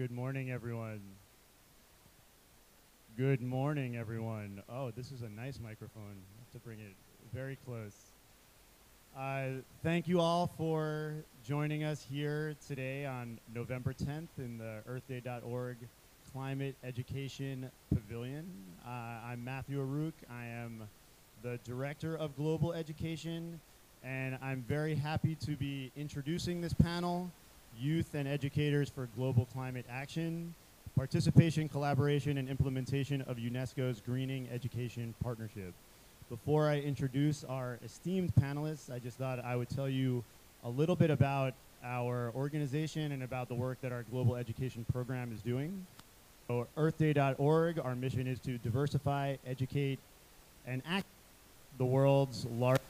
Good morning, everyone. Good morning, everyone. Oh, this is a nice microphone. To bring it very close. Uh, thank you all for joining us here today on November 10th in the earthday.org Climate Education Pavilion. Uh, I'm Matthew Aruch. I am the Director of Global Education, and I'm very happy to be introducing this panel, Youth and Educators for Global Climate Action, Participation, Collaboration, and Implementation of UNESCO's Greening Education Partnership. Before I introduce our esteemed panelists, I just thought I would tell you a little bit about our organization and about the work that our global education program is doing. So earthday.org, our mission is to diversify, educate, and act the world's largest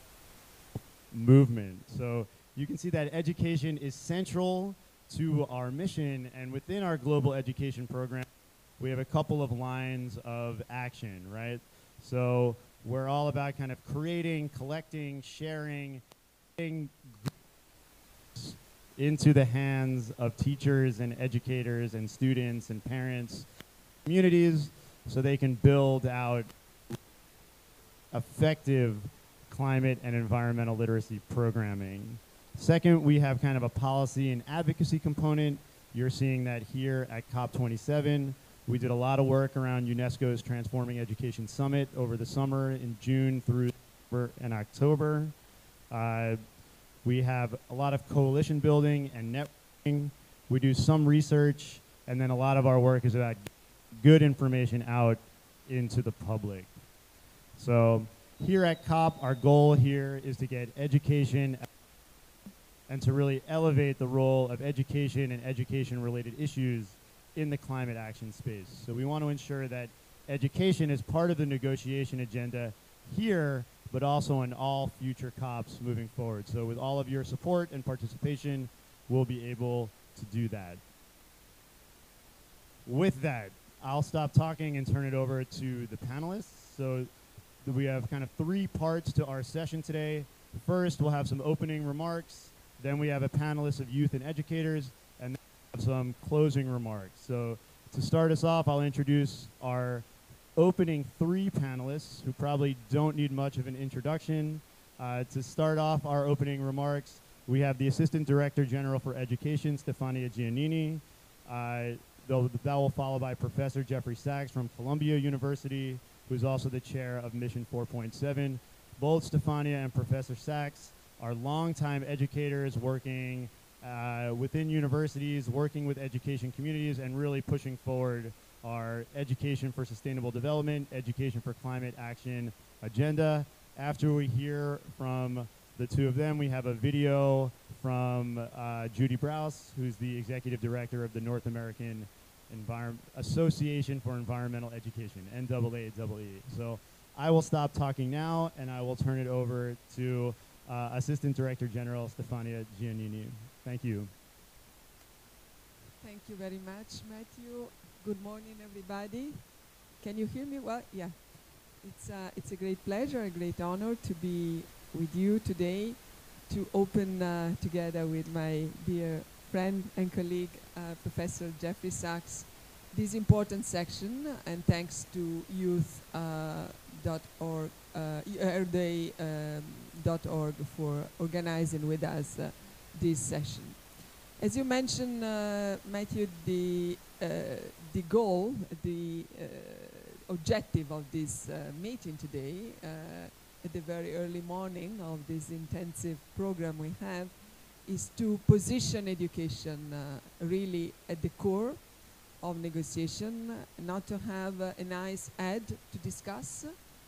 movement. So you can see that education is central to our mission, and within our global education program, we have a couple of lines of action, right? So we're all about kind of creating, collecting, sharing, into the hands of teachers and educators and students and parents, communities, so they can build out effective climate and environmental literacy programming. Second, we have kind of a policy and advocacy component. You're seeing that here at COP27. We did a lot of work around UNESCO's Transforming Education Summit over the summer in June through and October. Uh, we have a lot of coalition building and networking. We do some research, and then a lot of our work is about good information out into the public. So here at COP, our goal here is to get education and to really elevate the role of education and education-related issues in the climate action space. So we want to ensure that education is part of the negotiation agenda here, but also in all future COPs moving forward. So with all of your support and participation, we'll be able to do that. With that, I'll stop talking and turn it over to the panelists. So we have kind of three parts to our session today. First, we'll have some opening remarks. Then we have a panelist of youth and educators, and then some closing remarks. So to start us off, I'll introduce our opening three panelists who probably don't need much of an introduction. Uh, to start off our opening remarks, we have the Assistant Director General for Education, Stefania Giannini. Uh, that will follow by Professor Jeffrey Sachs from Columbia University, who's also the chair of Mission 4.7. Both Stefania and Professor Sachs are longtime educators working uh, within universities, working with education communities, and really pushing forward our education for sustainable development, education for climate action agenda. After we hear from the two of them, we have a video from uh, Judy Braus, who's the executive director of the North American Association for Environmental Education, NAAEE. So I will stop talking now, and I will turn it over to uh, Assistant Director General Stefania Giannini. Thank you. Thank you very much, Matthew. Good morning, everybody. Can you hear me well? Yeah. It's, uh, it's a great pleasure, a great honor to be with you today to open uh, together with my dear friend and colleague, uh, Professor Jeffrey Sachs, this important section, and thanks to youth.org, uh, uh, earthday.org um, for organizing with us uh, this session. As you mentioned, uh, Matthew, the, uh, the goal, the objective of this meeting today at the very early morning of this intensive program we have is to position education uh, really at the core of negotiation, not to have uh, a nice ad to discuss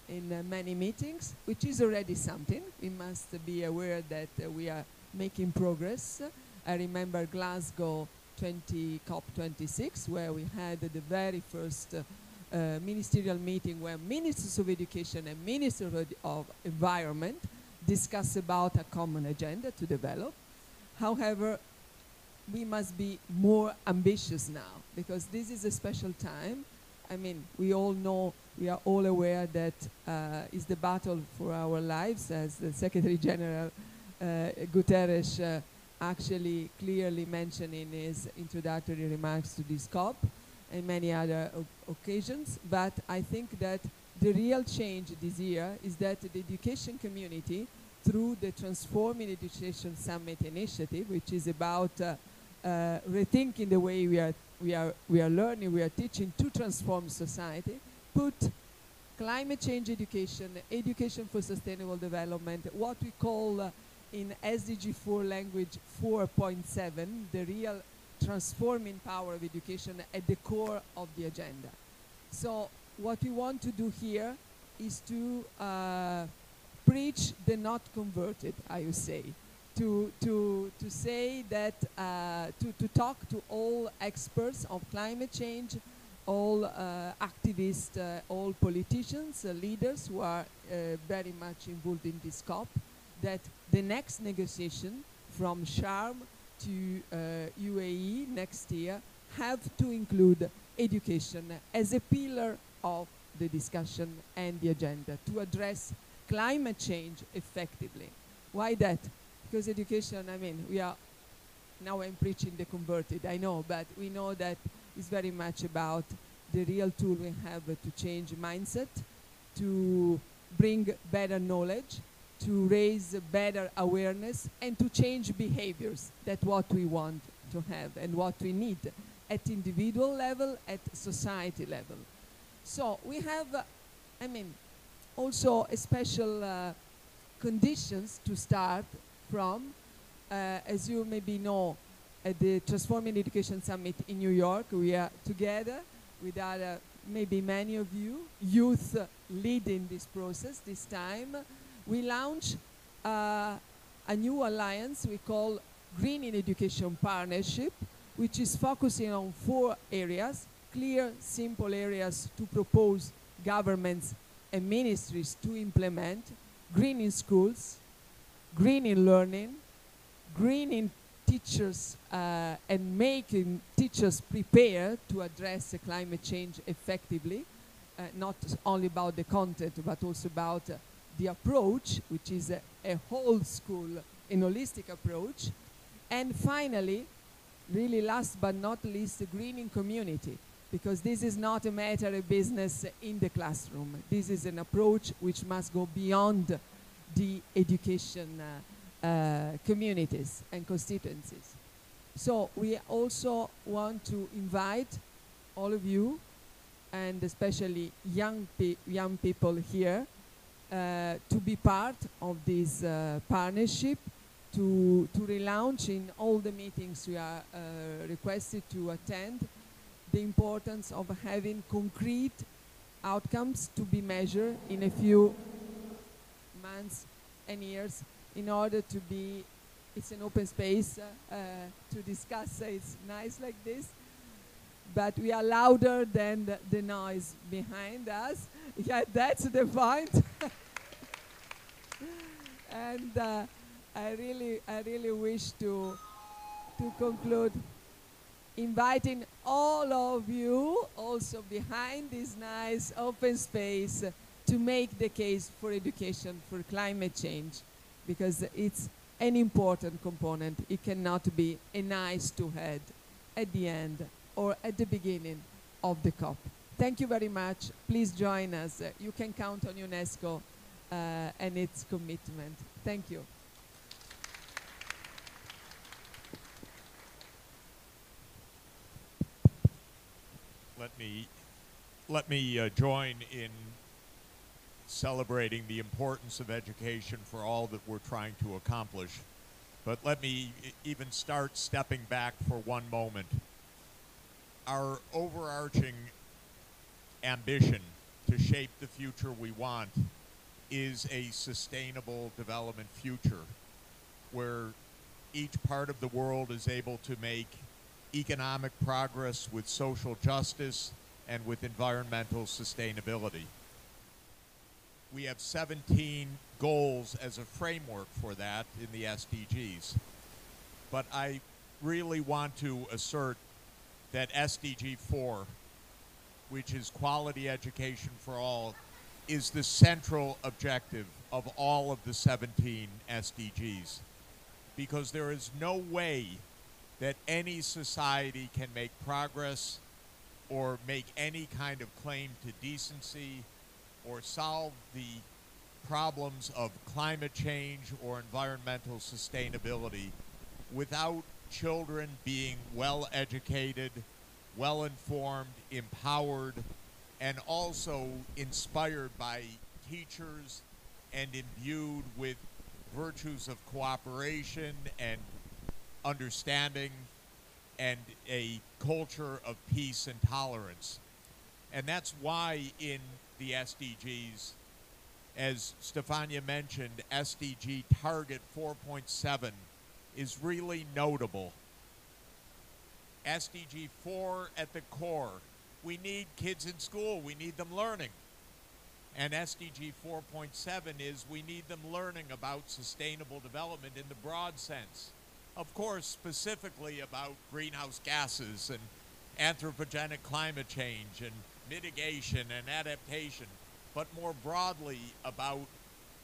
in uh, many meetings, which is already something. We must be aware that uh, we are making progress. I remember Glasgow 20 COP26, where we had the very first uh, uh, ministerial meeting where ministers of education and ministers of, of environment discuss about a common agenda to develop. However, we must be more ambitious now because this is a special time. I mean, we all know, we are all aware that uh, it's the battle for our lives, as the Secretary General uh, Guterres uh, actually clearly mentioned in his introductory remarks to this COP and many other occasions. But I think that the real change this year is that the education community, through the Transforming Education Summit initiative, which is about uh, uh, rethinking the way we are, we, are, we are learning, we are teaching to transform society, put climate change education, education for sustainable development, what we call uh, in SDG 4 language 4.7, the real transforming power of education at the core of the agenda. So what we want to do here is to uh, preach the not converted, I would say. To, to, to say that, uh, to, to talk to all experts of climate change, all uh, activists, uh, all politicians, uh, leaders who are very much involved in this COP, that the next negotiation from Sharm to UAE next year have to include education as a pillar of the discussion and the agenda to address climate change effectively. Why that? Because education, I mean, we are, now I'm preaching the converted, I know, but we know that it's very much about the real tool we have to change mindset, to bring better knowledge, to raise better awareness, and to change behaviors. That's what we want to have and what we need at individual level, at society level. So we have, uh, I mean, also special uh, conditions to start from. Uh, as you maybe know, at the Transforming Education Summit in New York, we are together with other, maybe many of you, youth leading this process this time. We launch uh, a new alliance we call Greening Education Partnership, which is focusing on four areas, clear, simple areas to propose governments and ministries to implement, greening schools, greening learning, greening teachers uh, and making teachers prepare to address climate change effectively, uh, not only about the content, but also about uh, the approach, which is a, a whole school, an holistic approach. And finally, really last but not least, the greening community, because this is not a matter of business in the classroom. This is an approach which must go beyond the education uh, communities and constituencies. So we also want to invite all of you, and especially young, pe young people here, uh, to be part of this uh, partnership, to, to relaunch in all the meetings we are uh, requested to attend, the importance of having concrete outcomes to be measured in a few months and years in order to be, it's an open space uh, to discuss, uh, it's nice like this, but we are louder than the, the noise behind us. Yeah, that's the point. and uh, I really, I really wish to, to conclude inviting all of you also behind this nice open space to make the case for education for climate change because it's an important component. It cannot be a nice to have at the end or at the beginning of the COP. Thank you very much. Please join us. You can count on UNESCO uh, and its commitment. Thank you. let me let me uh, join in celebrating the importance of education for all that we're trying to accomplish. But let me even start stepping back for one moment. Our overarching ambition to shape the future we want is a sustainable development future where each part of the world is able to make economic progress with social justice and with environmental sustainability. We have 17 goals as a framework for that in the SDGs. But I really want to assert that SDG 4, which is quality education for all, is the central objective of all of the 17 SDGs. because there is no way that any society can make progress or make any kind of claim to decency or solve the problems of climate change or environmental sustainability without children being well educated, well informed, empowered, and also inspired by teachers and imbued with virtues of cooperation and understanding and a culture of peace and tolerance. And that's why in the SDGs, as Stefania mentioned, SDG target 4.7 is really notable. SDG 4 at the core. We need kids in school, we need them learning. And SDG 4.7 is we need them learning about sustainable development in the broad sense. Of course, specifically about greenhouse gases and anthropogenic climate change and mitigation and adaptation, but more broadly about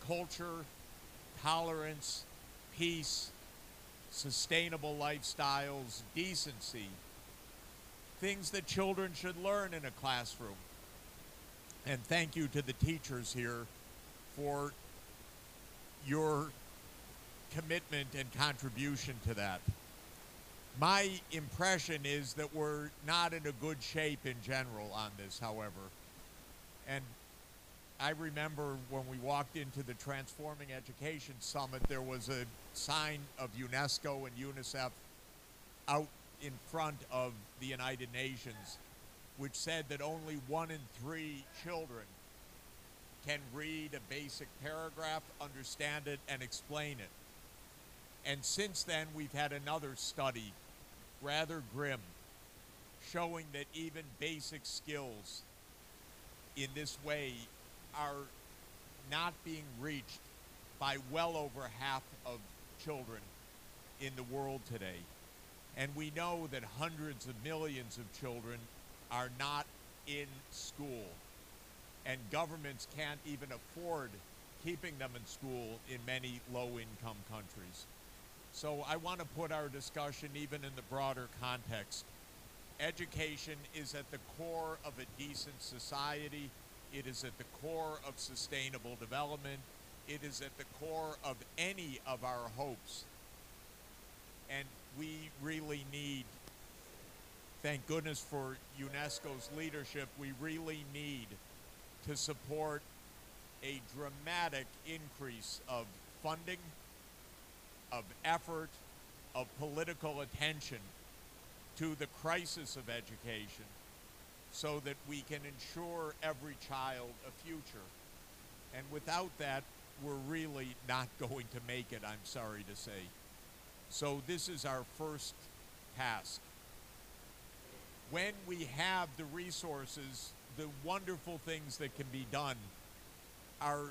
culture, tolerance, peace, sustainable lifestyles, decency, things that children should learn in a classroom. And thank you to the teachers here for your commitment and contribution to that. My impression is that we're not in a good shape in general on this, however. And I remember when we walked into the Transforming Education Summit, there was a sign of UNESCO and UNICEF out in front of the United Nations, which said that only one in three children can read a basic paragraph, understand it, and explain it. And since then, we've had another study, rather grim, showing that even basic skills in this way are not being reached by well over half of children in the world today. And we know that hundreds of millions of children are not in school. And governments can't even afford keeping them in school in many low income countries. So I want to put our discussion even in the broader context. Education is at the core of a decent society. It is at the core of sustainable development. It is at the core of any of our hopes. And we really need, thank goodness for UNESCO's leadership, we really need to support a dramatic increase of funding, of effort, of political attention to the crisis of education so that we can ensure every child a future. And without that, we're really not going to make it, I'm sorry to say. So, this is our first task. When we have the resources, the wonderful things that can be done are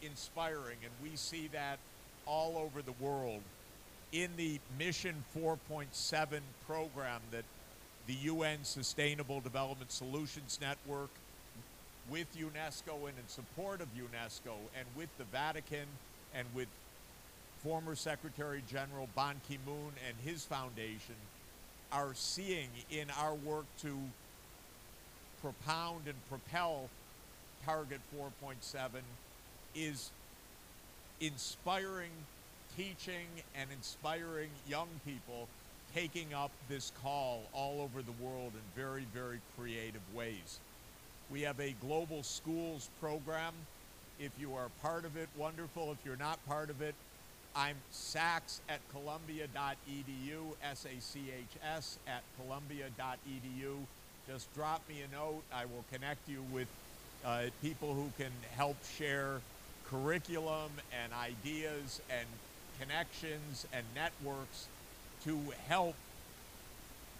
inspiring, and we see that all over the world. In the Mission 4.7 program that the UN Sustainable Development Solutions Network with UNESCO and in support of UNESCO and with the Vatican and with former Secretary General Ban Ki moon and his foundation are seeing in our work to propound and propel Target 4.7 is inspiring teaching and inspiring young people taking up this call all over the world in very, very creative ways. We have a global schools program. If you are part of it, wonderful. If you're not part of it, I'm Sachs at columbia.edu, S A C H S at columbia.edu. Just drop me a note. I will connect you with uh, people who can help share curriculum and ideas and connections and networks to help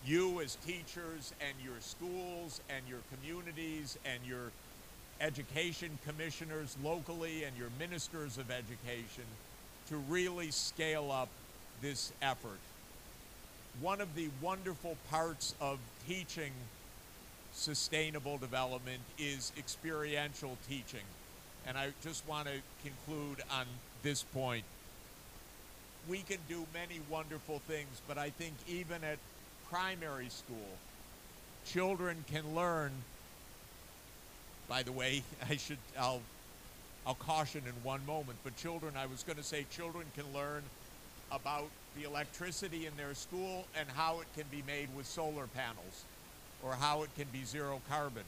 you as teachers and your schools and your communities and your education commissioners locally and your ministers of education to really scale up this effort. One of the wonderful parts of teaching sustainable development is experiential teaching. And I just want to conclude on this point. we can do many wonderful things, but I think even at primary school, children can learn. By the way, I should I'll I'll caution in one moment, but children, I was going to say children can learn about the electricity in their school and how it can be made with solar panels or how it can be zero carbon.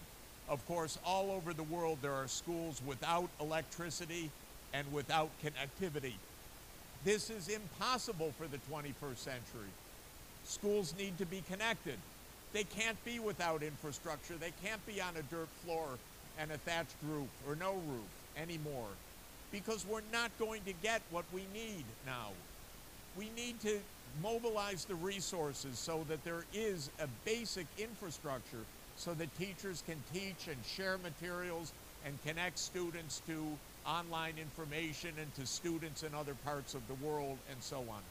Of course, all over the world there are schools without electricity and without connectivity. This is impossible for the 21st century. Schools need to be connected. They can't be without infrastructure. They can't be on a dirt floor and a thatched roof or no roof anymore because we're not going to get what we need now. We need to mobilize the resources so that there is a basic infrastructure so that teachers can teach and share materials and connect students to online information and to students in other parts of the world and so on.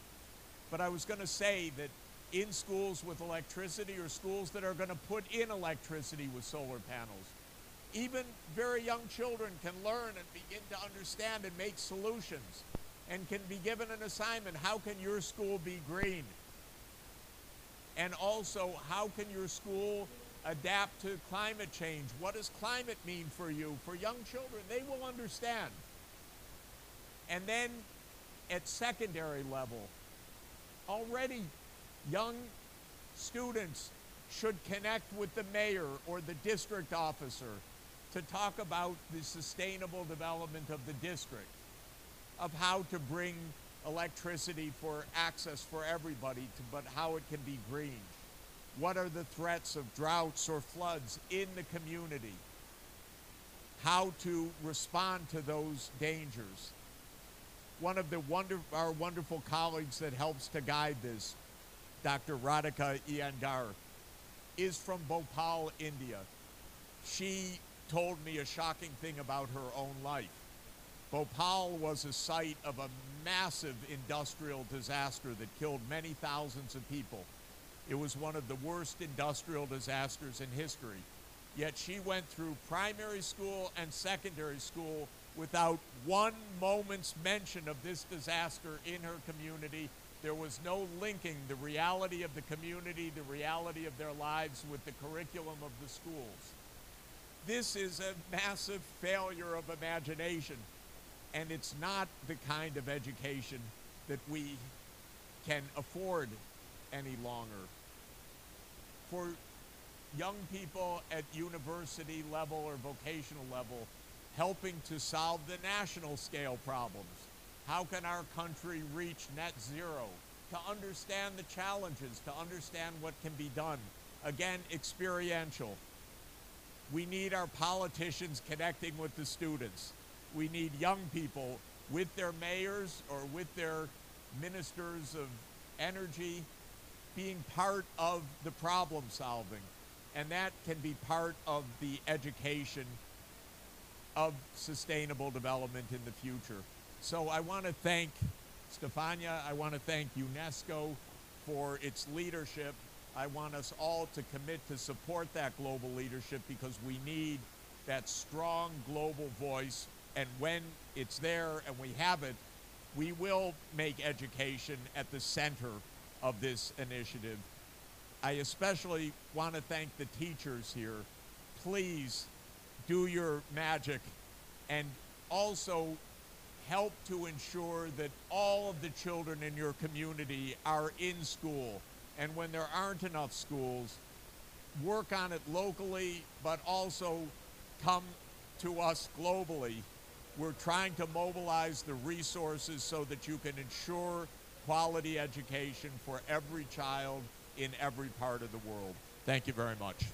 But I was going to say that in schools with electricity or schools that are going to put in electricity with solar panels, even very young children can learn and begin to understand and make solutions and can be given an assignment. How can your school be green? And also, how can your school adapt to climate change? What does climate mean for you? For young children, they will understand. And then at secondary level, already young students should connect with the mayor or the district officer to talk about the sustainable development of the district, of how to bring electricity for access for everybody, to, but how it can be green. What are the threats of droughts or floods in the community? How to respond to those dangers. One of the wonder, our wonderful colleagues that helps to guide this, Dr. Radhika Iyengar, is from Bhopal, India. She told me a shocking thing about her own life. Bhopal was a site of a massive industrial disaster that killed many thousands of people. It was one of the worst industrial disasters in history. Yet she went through primary school and secondary school without one moment's mention of this disaster in her community. There was no linking the reality of the community, the reality of their lives with the curriculum of the schools. This is a massive failure of imagination, and it's not the kind of education that we can afford any longer. For young people at university level or vocational level, helping to solve the national scale problems. How can our country reach net zero? To understand the challenges, to understand what can be done. Again, experiential. We need our politicians connecting with the students. We need young people with their mayors or with their ministers of energy being part of the problem solving. And that can be part of the education of sustainable development in the future. So I want to thank Stefania, I want to thank UNESCO for its leadership. I want us all to commit to support that global leadership because we need that strong global voice. And when it's there and we have it, we will make education at the center of this initiative. I especially want to thank the teachers here. Please do your magic and also help to ensure that all of the children in your community are in school. And when there aren't enough schools, work on it locally, but also come to us globally. We're trying to mobilize the resources so that you can ensure quality education for every child in every part of the world. Thank you very much.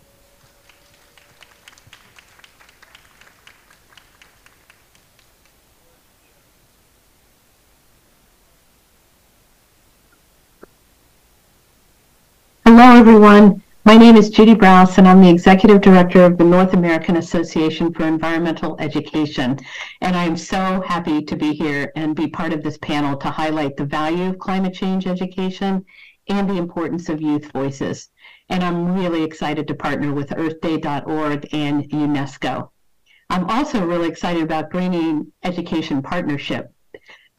Hello, everyone. My name is Judy Braus, and I'm the Executive Director of the North American Association for Environmental Education. And I'm so happy to be here and be part of this panel to highlight the value of climate change education and the importance of youth voices. And I'm really excited to partner with EarthDay.org and UNESCO. I'm also really excited about Greening Education Partnership.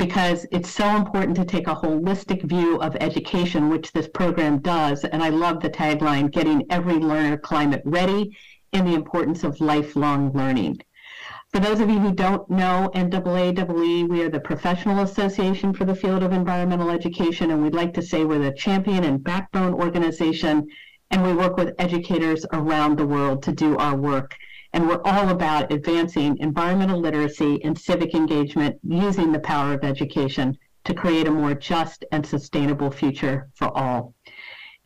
Because it's so important to take a holistic view of education, which this program does. And I love the tagline getting every learner climate ready and the importance of lifelong learning. For those of you who don't know NAAEE, we are the professional association for the field of environmental education, and we'd like to say we're the champion and backbone organization, and we work with educators around the world to do our work. And we're all about advancing environmental literacy and civic engagement using the power of education to create a more just and sustainable future for all.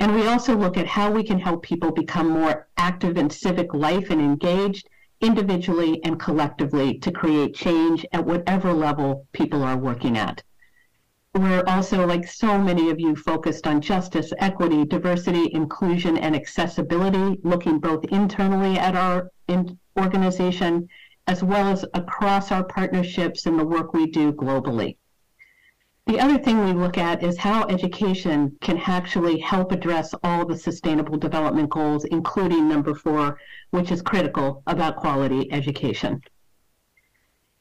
And we also look at how we can help people become more active in civic life and engaged individually and collectively to create change at whatever level people are working at. We're also, like so many of you, focused on justice, equity, diversity, inclusion, and accessibility, looking both internally at our in organization as well as across our partnerships and the work we do globally. The other thing we look at is how education can actually help address all the sustainable development goals, including number four, which is critical about quality education.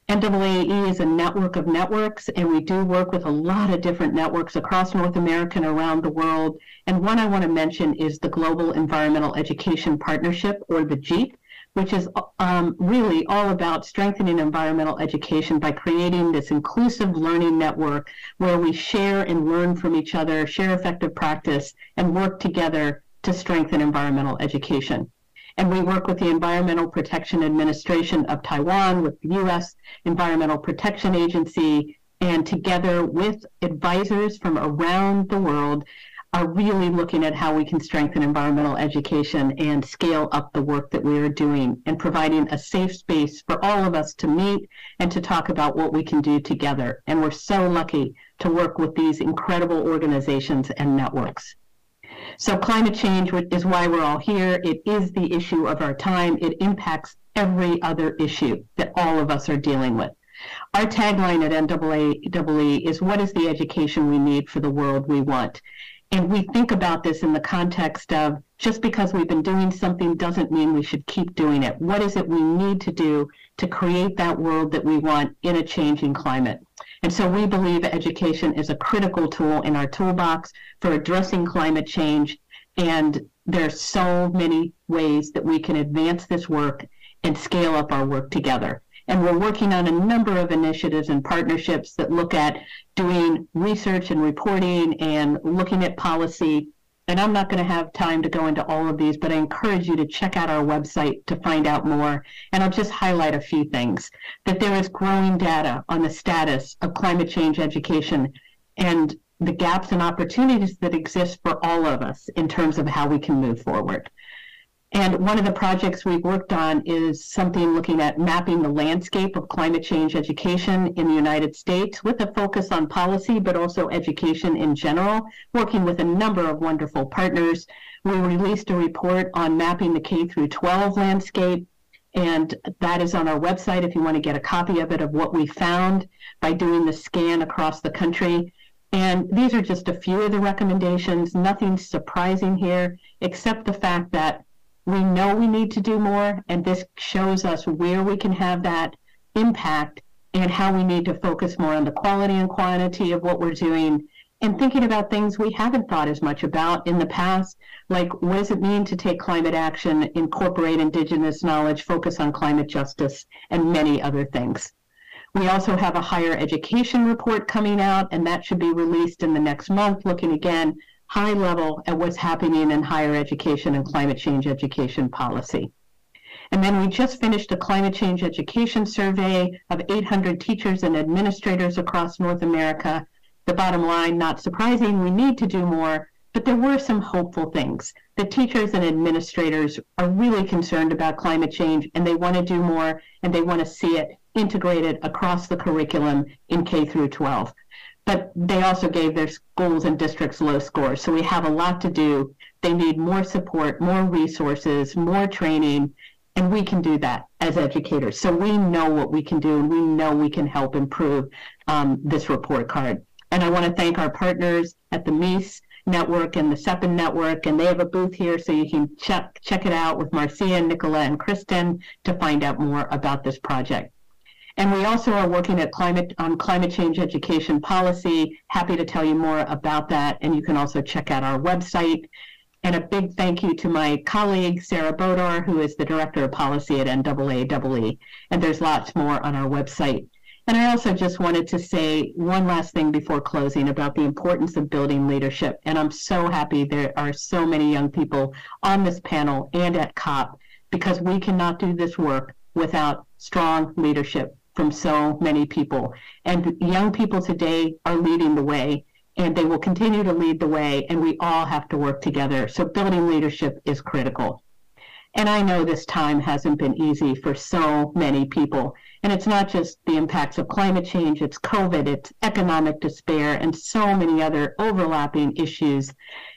NAAEE is a network of networks, and we do work with a lot of different networks across North America and around the world. And one I want to mention is the Global Environmental Education Partnership, or the GEEP, which is um, really all about strengthening environmental education by creating this inclusive learning network where we share and learn from each other, share effective practice, and work together to strengthen environmental education and we work with the Environmental Protection Administration of Taiwan, with the U.S. Environmental Protection Agency, and together with advisors from around the world, are really looking at how we can strengthen environmental education and scale up the work that we are doing and providing a safe space for all of us to meet and to talk about what we can do together. And we're so lucky to work with these incredible organizations and networks. So climate change is why we're all here. It is the issue of our time. It impacts every other issue that all of us are dealing with. Our tagline at NAAEE is what is the education we need for the world we want? And we think about this in the context of just because we've been doing something doesn't mean we should keep doing it. What is it we need to do to create that world that we want in a changing climate? And so we believe education is a critical tool in our toolbox for addressing climate change. And there are so many ways that we can advance this work and scale up our work together. And we're working on a number of initiatives and partnerships that look at doing research and reporting and looking at policy and I'm not going to have time to go into all of these, but I encourage you to check out our website to find out more. And I'll just highlight a few things that there is growing data on the status of climate change education and the gaps and opportunities that exist for all of us in terms of how we can move forward. And one of the projects we've worked on is something looking at mapping the landscape of climate change education in the United States with a focus on policy, but also education in general, working with a number of wonderful partners. We released a report on mapping the K through 12 landscape, and that is on our website if you want to get a copy of it of what we found by doing the scan across the country. And these are just a few of the recommendations, nothing surprising here, except the fact that we know we need to do more, and this shows us where we can have that impact and how we need to focus more on the quality and quantity of what we're doing and thinking about things we haven't thought as much about in the past, like what does it mean to take climate action, incorporate indigenous knowledge, focus on climate justice, and many other things. We also have a higher education report coming out, and that should be released in the next month, looking again high level at what's happening in higher education and climate change education policy. And then we just finished a climate change education survey of 800 teachers and administrators across North America. The bottom line, not surprising, we need to do more, but there were some hopeful things. The teachers and administrators are really concerned about climate change and they want to do more and they want to see it integrated across the curriculum in K through 12 but they also gave their schools and districts low scores. So we have a lot to do. They need more support, more resources, more training, and we can do that as educators. So we know what we can do, and we know we can help improve um, this report card. And I want to thank our partners at the MEES network and the SEPN network, and they have a booth here, so you can check check it out with Marcia, Nicola, and Kristen to find out more about this project. And we also are working at climate on climate change education policy. Happy to tell you more about that. And you can also check out our website. And a big thank you to my colleague, Sarah Bodor, who is the Director of Policy at NAAEE. And there's lots more on our website. And I also just wanted to say one last thing before closing about the importance of building leadership. And I'm so happy there are so many young people on this panel and at COP because we cannot do this work without strong leadership from so many people. And young people today are leading the way and they will continue to lead the way and we all have to work together. So building leadership is critical. And I know this time hasn't been easy for so many people. And it's not just the impacts of climate change, it's COVID, it's economic despair, and so many other overlapping issues.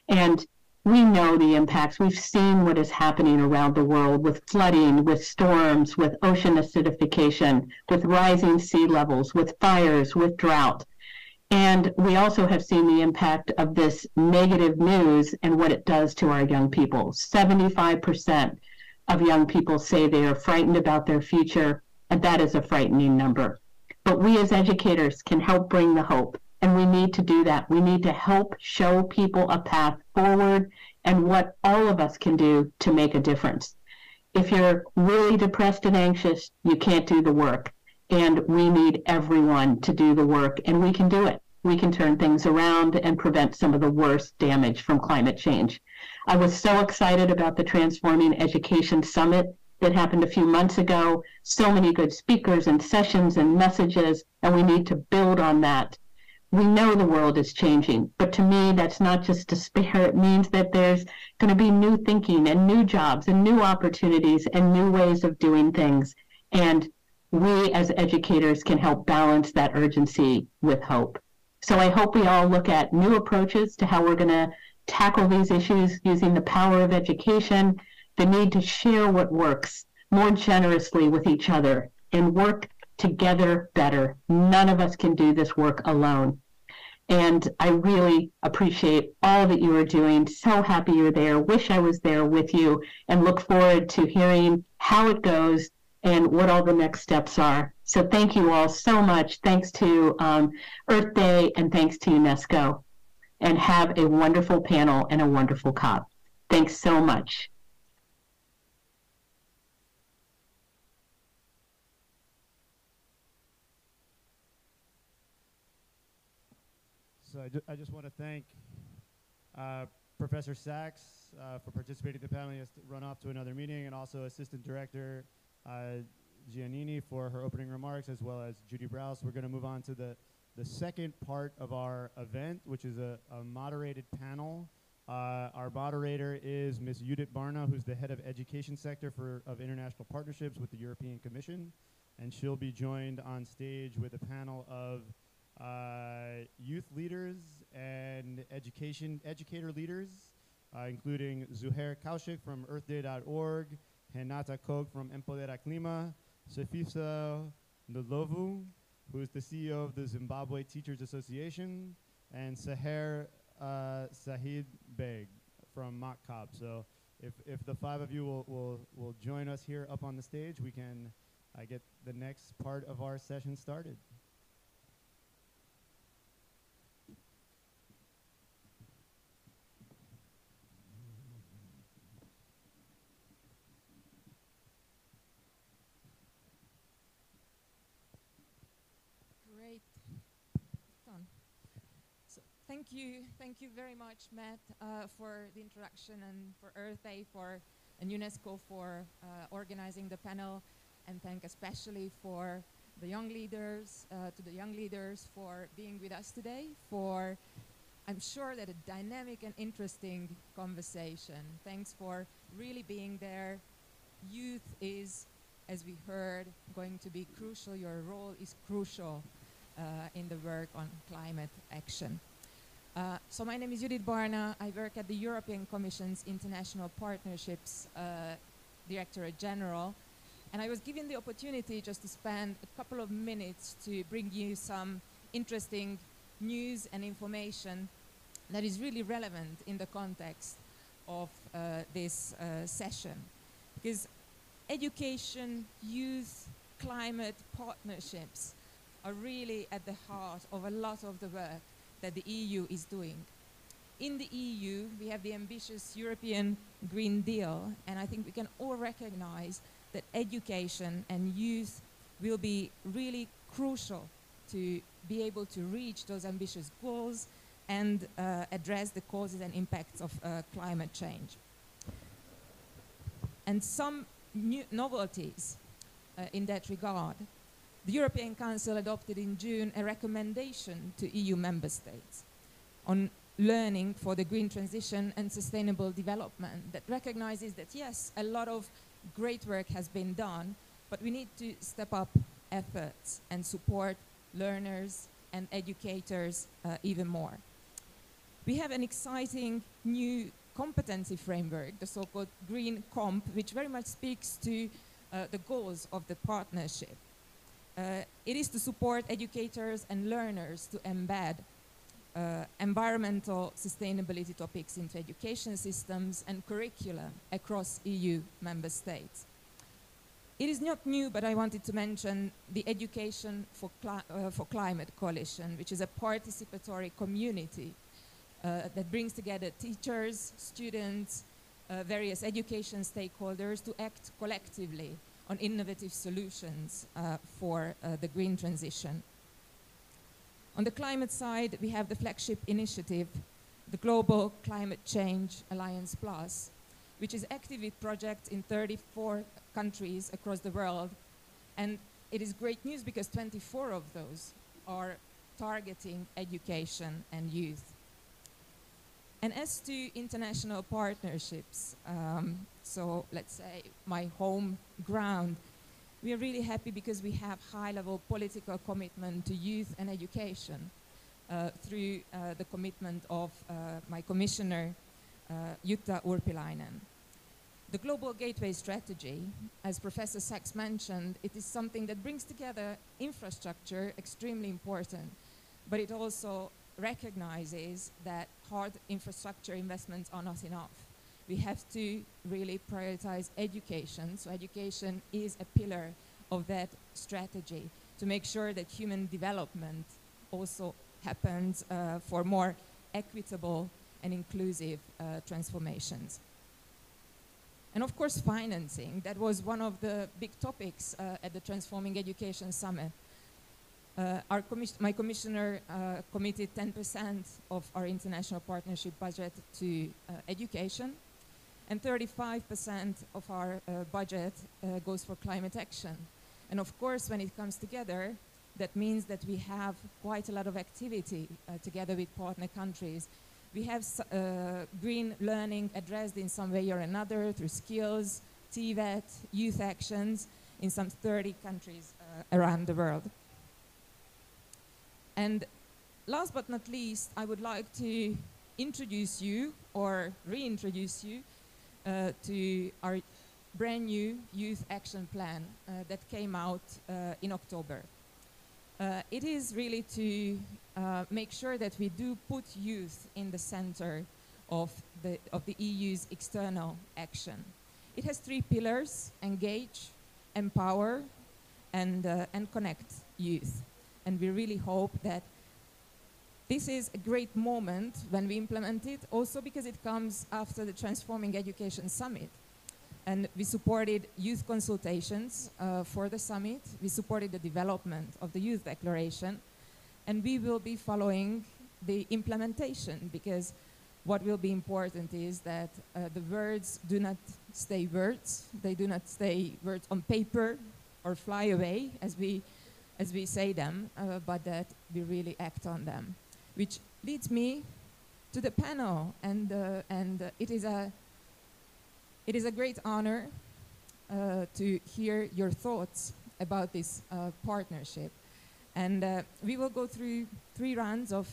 And we know the impacts. We've seen what is happening around the world with flooding, with storms, with ocean acidification, with rising sea levels, with fires, with drought. And we also have seen the impact of this negative news and what it does to our young people. 75% of young people say they are frightened about their future, and that is a frightening number. But we as educators can help bring the hope. And we need to do that. We need to help show people a path forward and what all of us can do to make a difference. If you're really depressed and anxious, you can't do the work. And we need everyone to do the work, and we can do it. We can turn things around and prevent some of the worst damage from climate change. I was so excited about the Transforming Education Summit that happened a few months ago. So many good speakers and sessions and messages, and we need to build on that we know the world is changing, but to me, that's not just despair. It means that there's going to be new thinking and new jobs and new opportunities and new ways of doing things. And we as educators can help balance that urgency with hope. So I hope we all look at new approaches to how we're going to tackle these issues using the power of education, the need to share what works more generously with each other and work together better. None of us can do this work alone. And I really appreciate all that you are doing. So happy you're there. Wish I was there with you and look forward to hearing how it goes and what all the next steps are. So thank you all so much. Thanks to um, Earth Day and thanks to UNESCO. And have a wonderful panel and a wonderful COP. Thanks so much. I, ju- I just want to thank uh, Professor Sachs uh, for participating in the panel. He has to run off to another meeting, and also Assistant Director uh, Giannini for her opening remarks, as well as Judy Braus. We're going to move on to the, the second part of our event, which is a, a moderated panel. Uh, our moderator is Ms. Judith Barna, who's the head of education sector for of international partnerships with the European Commission, and she'll be joined on stage with a panel of uh, youth leaders and education educator leaders, uh, including Zuhair Kaushik from EarthDay.org, Renata Koch from Empodera Clima, Sifiso Ndlovu, who is the CEO of the Zimbabwe Teachers Association, and Saher uh, Sahid Beg from MOCCOP. So if, if the five of you will, will, will join us here up on the stage, we can uh, get the next part of our session started. Great. Done. So thank you, thank you very much, Matt, uh, for the introduction and for Earth Day for and UNESCO for uh, organizing the panel, and thank especially for the young leaders, uh, to the young leaders for being with us today. For I'm sure that a dynamic and interesting conversation. Thanks for really being there. Youth is, as we heard, going to be crucial. Your role is crucial uh, in the work on climate action. Uh, so my name is Judith Barna. I work at the European Commission's International Partnerships uh, Directorate General. And I was given the opportunity just to spend a couple of minutes to bring you some interesting news and information that is really relevant in the context of uh, this uh, session. Because education, youth, climate partnerships are really at the heart of a lot of the work that the EU is doing. In the EU, we have the ambitious European Green Deal, and I think we can all recognize that education and youth will be really crucial to be able to reach those ambitious goals and uh, address the causes and impacts of uh, climate change. And some new novelties uh, in that regard. The European Council adopted in June a recommendation to EU member states on learning for the green transition and sustainable development that recognizes that yes, a lot of great work has been done, but we need to step up efforts and support learners and educators uh, even more. We have an exciting new competency framework, the so-called Green Comp, which very much speaks to uh, the goals of the partnership. Uh, it is to support educators and learners to embed uh, environmental sustainability topics into education systems and curricula across EU member states. It is not new, but I wanted to mention the Education for, Cli uh, for Climate Coalition, which is a participatory community uh, that brings together teachers, students, uh, various education stakeholders to act collectively on innovative solutions uh, for uh, the green transition. On the climate side, we have the flagship initiative, the Global Climate Change Alliance Plus, which is active with projects in 34 countries across the world. And it is great news because 24 of those are targeting education and youth. And as to international partnerships, um, so let's say my home ground, we are really happy because we have high-level political commitment to youth and education uh, through uh, the commitment of uh, my commissioner, uh, Jutta Urpilainen. The Global Gateway Strategy, as Professor Sachs mentioned, it is something that brings together infrastructure, extremely important, but it also recognizes that hard infrastructure investments are not enough. We have to really prioritize education. So education is a pillar of that strategy to make sure that human development also happens uh, for more equitable and inclusive uh, transformations. And of course, financing. That was one of the big topics uh, at the Transforming Education Summit. Uh, commis my commissioner uh, committed 10% of our international partnership budget to uh, education, and 35% of our uh, budget uh, goes for climate action. And of course, when it comes together, that means that we have quite a lot of activity uh, together with partner countries. We have green learning addressed in some way or another through skills, TVET, youth actions in some 30 countries around the world. And last but not least, I would like to introduce you or reintroduce you uh, to our brand new youth action plan uh, that came out uh, in October. Uh, it is really to uh, make sure that we do put youth in the center of the, of the EU's external action. It has three pillars, engage, empower, and, uh, and connect youth. And we really hope that this is a great moment when we implement it, also because it comes after the Transforming Education Summit. And we supported youth consultations uh, for the summit. We supported the development of the Youth Declaration. And we will be following the implementation because what will be important is that uh, the words do not stay words. They do not stay words on paper or fly away, as we as we say them, uh, but that we really act on them. Which leads me to the panel, and, uh, and uh, it, is a, it is a great honor uh, to hear your thoughts about this uh, partnership. And uh, we will go through three rounds of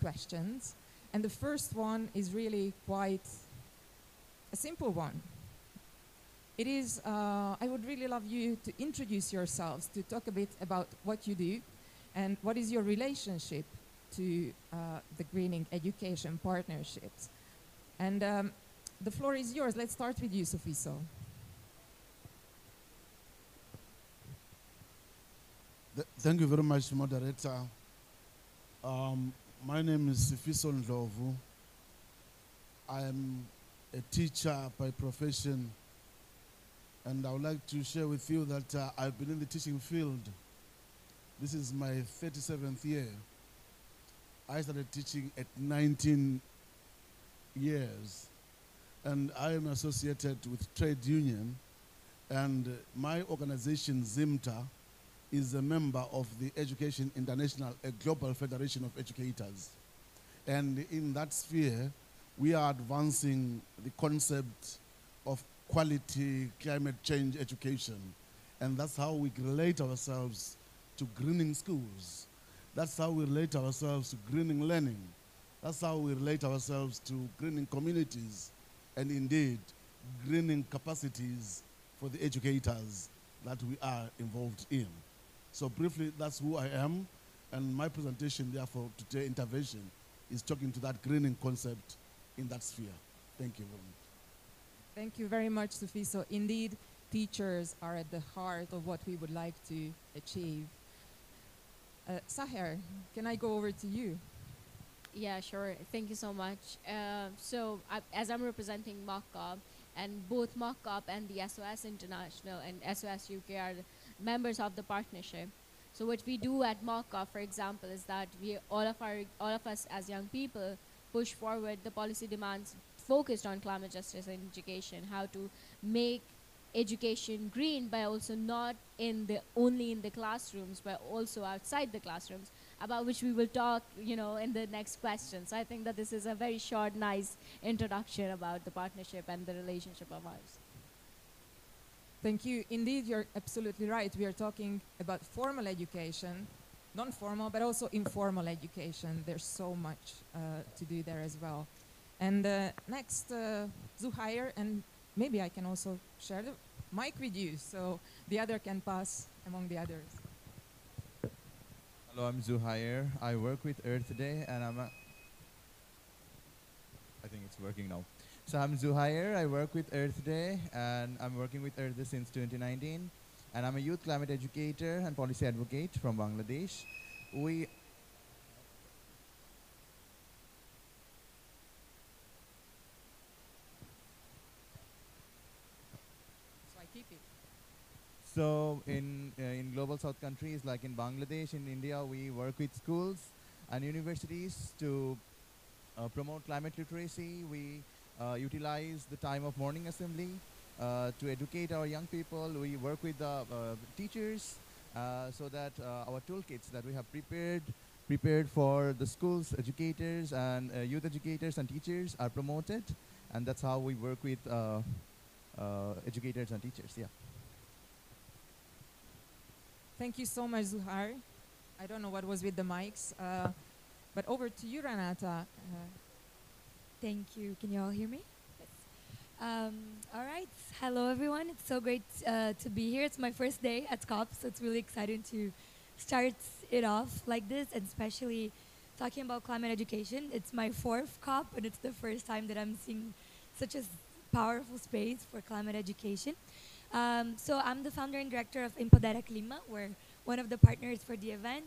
questions. And the first one is really quite a simple one. It is, uh, I would really love you to introduce yourselves, to talk a bit about what you do and what is your relationship to uh, the Greening Education Partnerships. And um, the floor is yours. Let's start with you, Sofiso. Thank you very much, moderator. Um, my name is Sifiso Ndlovu. I am a teacher by profession, and I would like to share with you that uh, I've been in the teaching field. This is my 37th year. I started teaching at 19 years, and I am associated with trade union, and my organization, ZIMTA, is a member of the Education International, a global federation of educators. And in that sphere, we are advancing the concept quality climate change education. And that's how we relate ourselves to greening schools. That's how we relate ourselves to greening learning. That's how we relate ourselves to greening communities and indeed greening capacities for the educators that we are involved in. So briefly, that's who I am, and my presentation, therefore, today intervention is talking to that greening concept in that sphere. Thank you very much. Thank you very much, Sophie. So indeed, teachers are at the heart of what we would like to achieve. Uh, Saher, can I go over to you? Yeah, sure. Thank you so much. Uh, so, I, as I'm representing MOCCOP, and both MOCCOP and the SOS International and SOS UK are members of the partnership. So, what we do at MOCCOP, for example, is that we all of our all of us as young people push forward the policy demands focused on climate justice and education, how to make education green, but also not in the only in the classrooms, but also outside the classrooms, about which we will talk, you know, in the next question. So I think that this is a very short, nice introduction about the partnership and the relationship of ours. Thank you. Indeed, you're absolutely right. We are talking about formal education, non-formal, but also informal education. There's so much uh, to do there as well. And uh, next, uh, Zuhair, and maybe I can also share the mic with you, so the other can pass among the others. Hello, I'm Zuhair. I work with Earth Day, and I'm a. I think it's working now. So I'm Zuhair. I work with Earth Day, and I'm working with Earth Day since 2019. And I'm a youth climate educator and policy advocate from Bangladesh. We So I keep it. So in uh, in global south countries like in Bangladesh, in India, we work with schools and universities to uh, promote climate literacy. We uh, utilize the time of morning assembly uh, to educate our young people. We work with the uh, teachers uh, so that our toolkits that we have prepared prepared for the schools, educators, and youth educators and teachers are promoted, and that's how we work with educators and teachers. Yeah. Thank you so much, Zuhair. I don't know what was with the mics, uh, but over to you, Renata. Uh, Thank you. Can you all hear me? Yes. Um, all right. Hello, everyone. It's so great uh, to be here. It's my first day at COP, so it's really exciting to start it off like this, and especially talking about climate education. It's my fourth COP, and it's the first time that I'm seeing such a powerful space for climate education. Um, so I'm the founder and director of Empodera Clima. We're one of the partners for the event.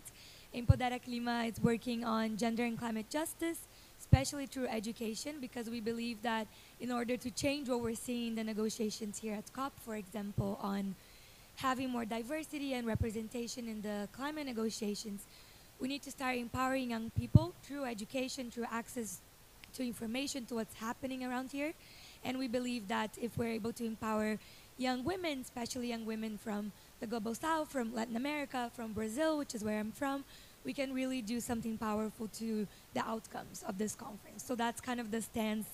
Empodera Clima is working on gender and climate justice, especially through education, because we believe that in order to change what we're seeing in the negotiations here at COP, for example, on having more diversity and representation in the climate negotiations, we need to start empowering young people through education, through access to information, to what's happening around here. And we believe that if we're able to empower young women, especially young women from the global south, from Latin America, from Brazil, which is where I'm from, we can really do something powerful to the outcomes of this conference. So that's kind of the stance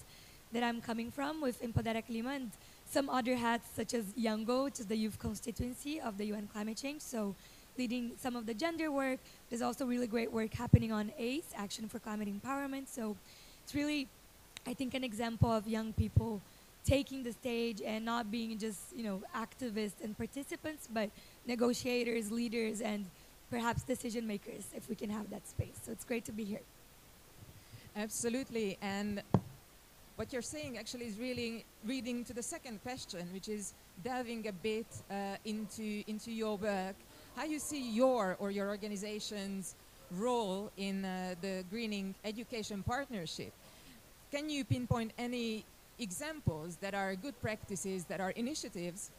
that I'm coming from with Empodera Clima and some other hats such as YOUNGO, which is the youth constituency of the UN climate change. So leading some of the gender work. There's also really great work happening on ACE, Action for Climate Empowerment. So it's really, I think, an example of young people taking the stage and not being just, you know, activists and participants, but negotiators, leaders, and perhaps decision makers if we can have that space. So it's great to be here. Absolutely. And what you're saying actually is really reading to the second question, which is delving a bit uh, into, into your work. how you see your or your organization's role in uh, the Greening Education Partnership. Can you pinpoint any examples that are good practices, that are initiatives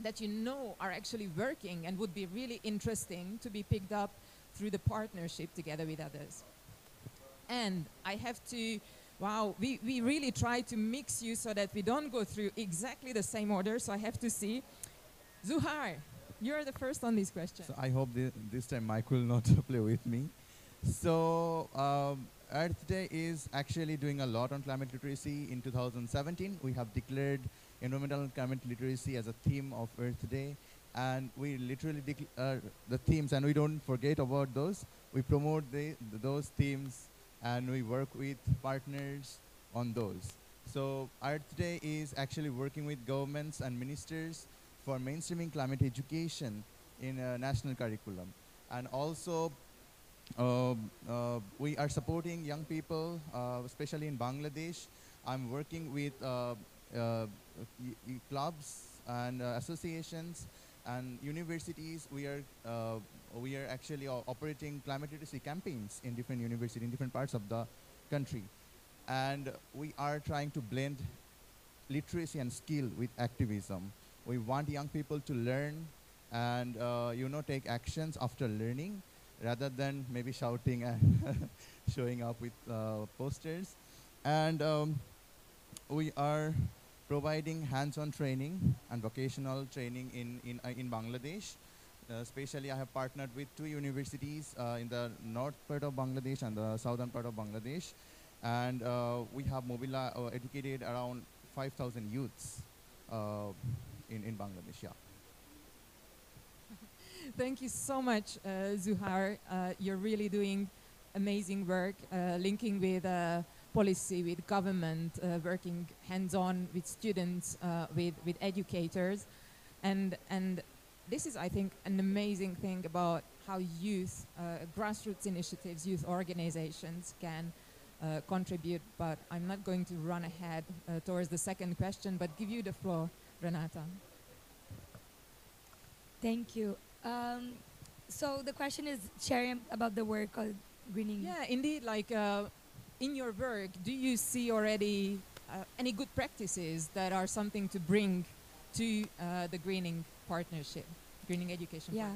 that you know are actually working and would be really interesting to be picked up through the partnership together with others? And I have to, wow, we, we really try to mix you so that we don't go through exactly the same order. So I have to see. Zuhair, you're the first on this question. So I hope thi- this time mic will not play with me. So um, Earth Day is actually doing a lot on climate literacy. In 2017, we have declared environmental and climate literacy as a theme of Earth Day, and we literally decl- uh, the themes, and we don't forget about those. We promote the, th- those themes, and we work with partners on those. So Earth Day is actually working with governments and ministers for mainstreaming climate education in a national curriculum. And also, um, uh, we are supporting young people, uh, especially in Bangladesh. I'm working with uh, uh, clubs and uh, associations and universities. We are we are actually operating climate literacy campaigns in different universities in different parts of the country, and we are trying to blend literacy and skill with activism. We want young people to learn and you know take actions after learning rather than maybe shouting and showing up with uh, posters. And um, we are providing hands-on training and vocational training in in, uh, in Bangladesh. Uh, especially, I have partnered with two universities uh, in the north part of Bangladesh and the southern part of Bangladesh, and uh, we have mobili- uh, educated around 5,000 youths in in Bangladesh. Yeah. Thank you so much, uh, Zuhair. Uh, you're really doing amazing work, uh, linking with uh, policy, with government, uh, working hands-on with students, uh, with, with educators. And, and this is, I think, an amazing thing about how youth, grassroots initiatives, youth organizations can contribute. But I'm not going to run ahead towards the second question, but give you the floor, Renata. Thank you. Um, so the question is sharing about the work called greening. Yeah, indeed. Like uh, in your work, do you see already uh, any good practices that are something to bring to uh, the greening partnership, greening education? Yeah,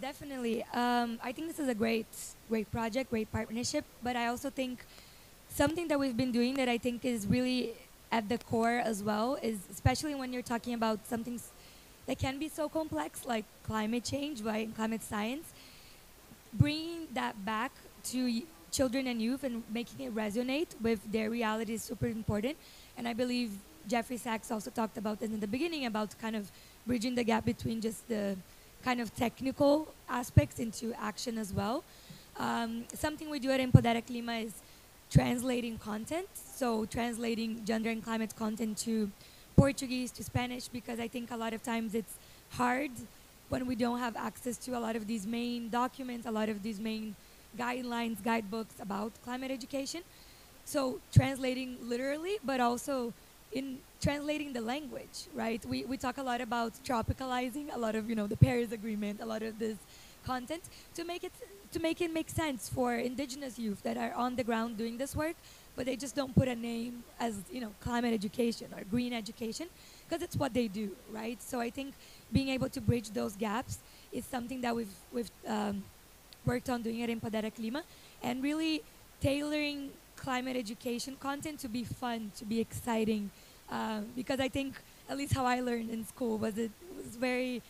definitely. Um, I think this is a great, great project, great partnership. But I also think something that we've been doing that I think is really at the core as well is especially when you're talking about something that can be so complex like climate change, right? Climate science, bringing that back to children and youth and making it resonate with their reality is super important. And I believe Jeffrey Sachs also talked about this in the beginning about kind of bridging the gap between just the kind of technical aspects into action as well. Um, something we do at Empodera Clima is translating content, so translating gender and climate content to Portuguese to Spanish because I think a lot of times it's hard when we don't have access to a lot of these main documents, a lot of these main guidelines, guidebooks about climate education. So translating literally, but also in translating the language, right? We, we talk a lot about tropicalizing a lot of, you know, the Paris Agreement, a lot of this content to make it to make it make sense for indigenous youth that are on the ground doing this work, but they just don't put a name as, you know, climate education or green education because it's what they do, right? So I think being able to bridge those gaps is something that we've we've um, worked on doing at Empodera Clima and really tailoring climate education content to be fun, to be exciting, um, because I think at least how I learned in school was it was very,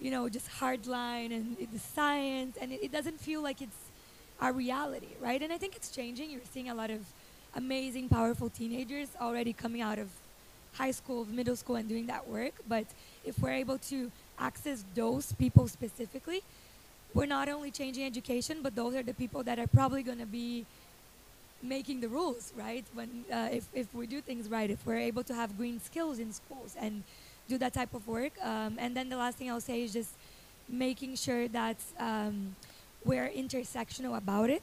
you know, just hard line and the science, and it, it doesn't feel like it's our reality, right? And I think it's changing. You're seeing a lot of amazing, powerful teenagers already coming out of high school, middle school, and doing that work. But if we're able to access those people specifically, we're not only changing education, but those are the people that are probably going to be making the rules, right? When uh, if if we do things right, if we're able to have green skills in schools and do that type of work, um, and then the last thing I'll say is just making sure that um, we're intersectional about it,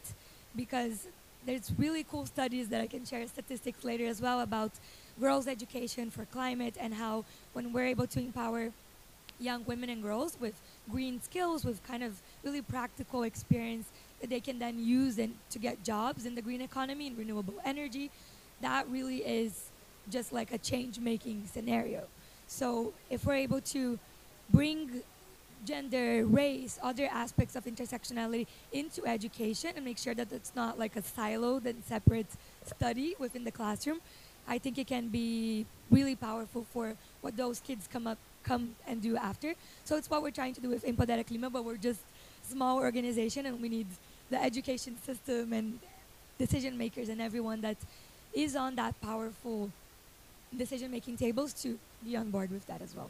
because there's really cool studies that I can share statistics later as well about girls' education for climate and how when we're able to empower young women and girls with green skills with kind of really practical experience that they can then use and to get jobs in the green economy and renewable energy. That really is just like a change making scenario. So if we're able to bring gender, race, other aspects of intersectionality into education and make sure that it's not like a siloed and separate study within the classroom, I think it can be really powerful for what those kids come up come and do after. So it's what we're trying to do with Empodera Clima, but we're just small organization and we need the education system and decision makers and everyone that is on that powerful decision making tables to be on board with that as well.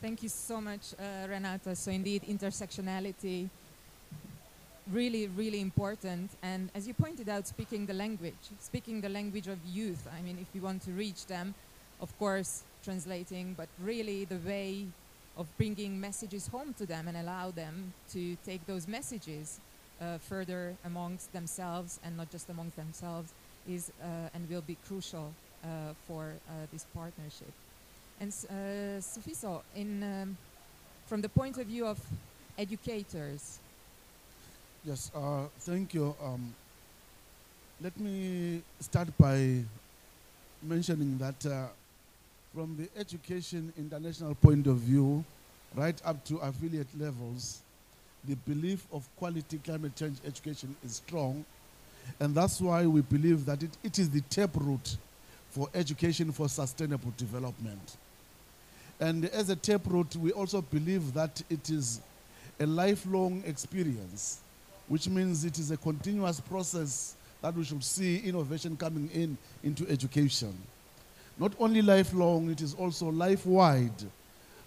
Thank you so much, uh, Renata. So indeed, intersectionality, really, really important. And as you pointed out, speaking the language, speaking the language of youth. I mean, if we want to reach them, of course, translating, but really the way of bringing messages home to them and allow them to take those messages uh, further amongst themselves and not just amongst themselves is uh, and will be crucial uh, for uh, this partnership. And uh, Sufiso, in um, from the point of view of educators, Yes, uh, thank you. Um, let me start by mentioning that uh, from the education international point of view, right up to affiliate levels, the belief of quality climate change education is strong. And that's why we believe that it, it is the taproot for education for sustainable development. And as a taproot, we also believe that it is a lifelong experience which means it is a continuous process that we should see innovation coming in into education. Not only lifelong, it is also life-wide.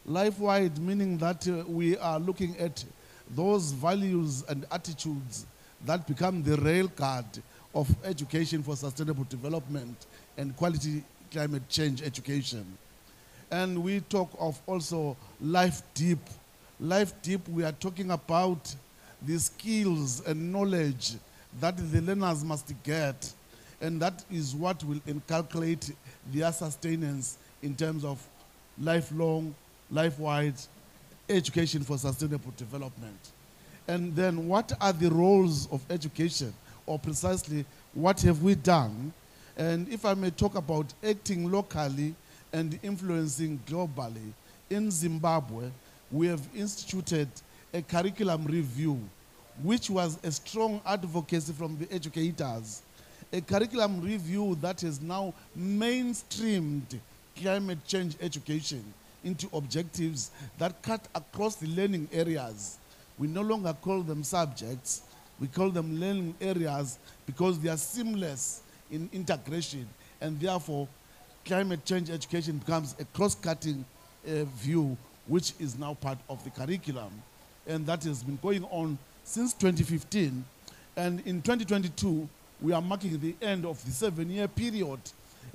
Life-wide meaning that uh, we are looking at those values and attitudes that become the rail card of education for sustainable development and quality climate change education. And we talk of also life deep. Life deep, we are talking about the skills and knowledge that the learners must get. And that is what will inculcate their sustenance in terms of lifelong, life-wide education for sustainable development. And then what are the roles of education? Or precisely, what have we done? And if I may talk about acting locally and influencing globally, in Zimbabwe, we have instituted a curriculum review, which was a strong advocacy from the educators. A curriculum review that has now mainstreamed climate change education into objectives that cut across the learning areas. We no longer call them subjects, we call them learning areas because they are seamless in integration and therefore climate change education becomes a cross-cutting uh, view which is now part of the curriculum. And that has been going on since 2015. And in 2022, we are marking the end of the seven-year period,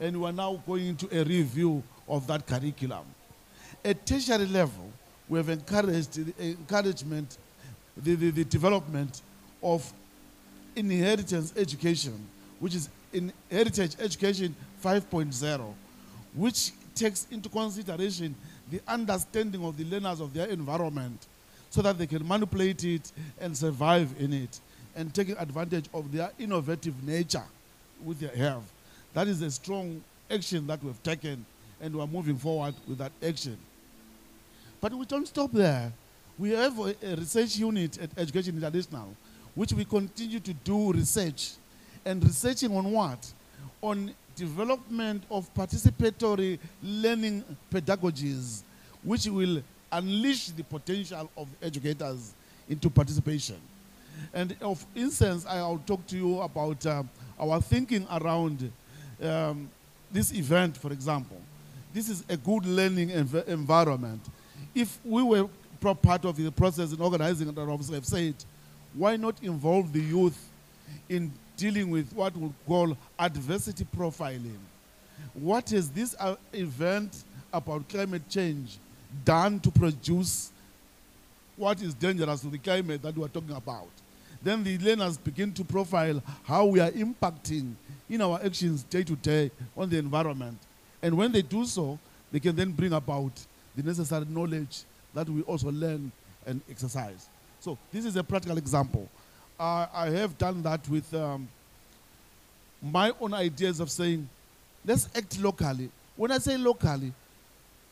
and we are now going into a review of that curriculum. At tertiary level, we have encouraged the encouragement, the, the, the development of inheritance education, which is in heritage education 5.0, which takes into consideration the understanding of the learners of their environment so that they can manipulate it and survive in it and taking advantage of their innovative nature which they have. That is a strong action that we've taken and we're moving forward with that action. But we don't stop there. We have a, a research unit at Education International which we continue to do research and researching on what? On development of participatory learning pedagogies which will unleash the potential of educators into participation. And of instance, I'll talk to you about um, our thinking around um, this event, for example. This is a good learning env- environment. If we were part of the process in organizing it, I have said, why not involve the youth in dealing with what we'll call adversity profiling? What is this uh, event about climate change done to produce what is dangerous to the climate that we are talking about? Then the learners begin to profile how we are impacting in our actions day to day on the environment. And when they do so, they can then bring about the necessary knowledge that we also learn and exercise. So this is a practical example. Uh, I have done that with um, my own ideas of saying, let's act locally. When I say locally,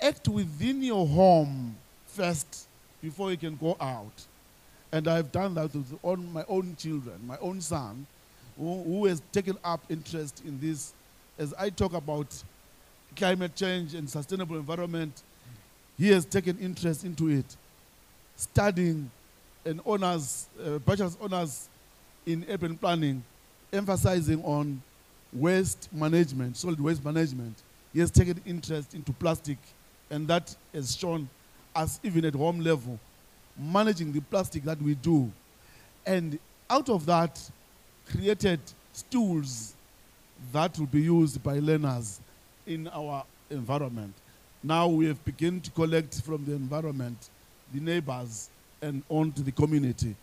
act within your home first before you can go out. And I've done that with on my own children, my own son, who, who has taken up interest in this. As I talk about climate change and sustainable environment, he has taken interest into it, studying an honors, uh, bachelor's honors in urban planning, emphasizing on waste management, solid waste management. He has taken interest into plastic, and that has shown us, even at home level, managing the plastic that we do. And out of that, created stools that will be used by learners in our environment. Now we have begun to collect from the environment, the neighbors, and on to the community.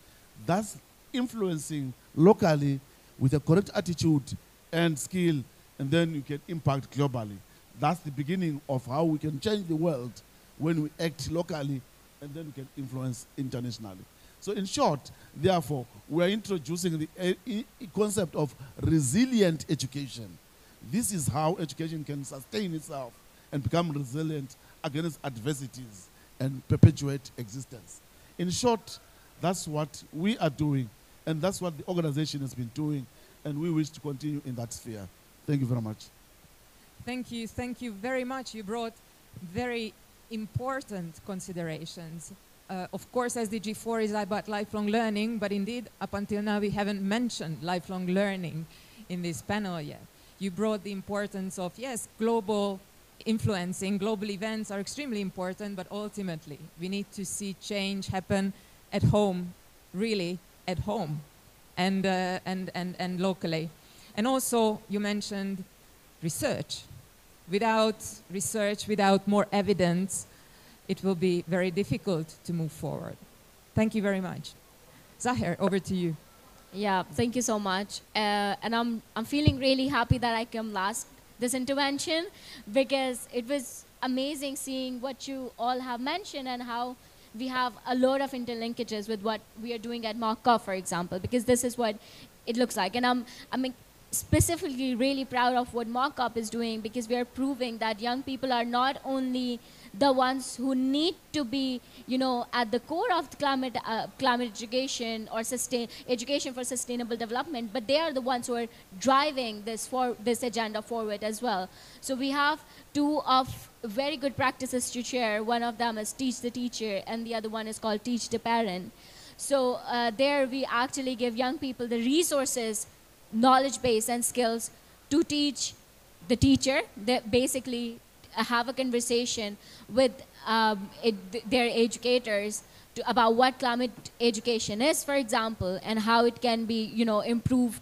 That's influencing locally with a correct attitude and skill, and then you can impact globally. That's the beginning of how we can change the world when we act locally and then we can influence internationally. So, in short, therefore, we are introducing the uh, concept of resilient education. This is how education can sustain itself and become resilient against adversities and perpetuate existence. In short, that's what we are doing, and that's what the organization has been doing, and we wish to continue in that sphere. Thank you very much. Thank you. Thank you very much. You brought very important considerations. Uh, of course, SDG 4 is about lifelong learning, but indeed, up until now, we haven't mentioned lifelong learning in this panel yet. You brought the importance of, yes, global influencing, global events are extremely important, but ultimately, we need to see change happen at home, really at home, and, uh, and, and, and locally. And also, you mentioned research without research, without more evidence, it will be very difficult to move forward. Thank you very much. Zahir, over to you. Yeah, thank you so much. Uh, and I'm, I'm feeling really happy that I came last this intervention because it was amazing seeing what you all have mentioned and how we have a lot of interlinkages with what we are doing at MOCCOP, for example, because this is what it looks like. And I'm, I'm specifically really proud of what MOCCOP is doing because we are proving that young people are not only the ones who need to be, you know, at the core of climate uh, climate education or sustain education for sustainable development, but they are the ones who are driving this for this agenda forward as well. So we have two of very good practices to share. One of them is teach the teacher, and the other one is called teach the parent. So uh, there we actually give young people the resources knowledge base and skills to teach the teacher, basically have a conversation with um, it, their educators to, about what climate education is, for example, and how it can be, you know, improved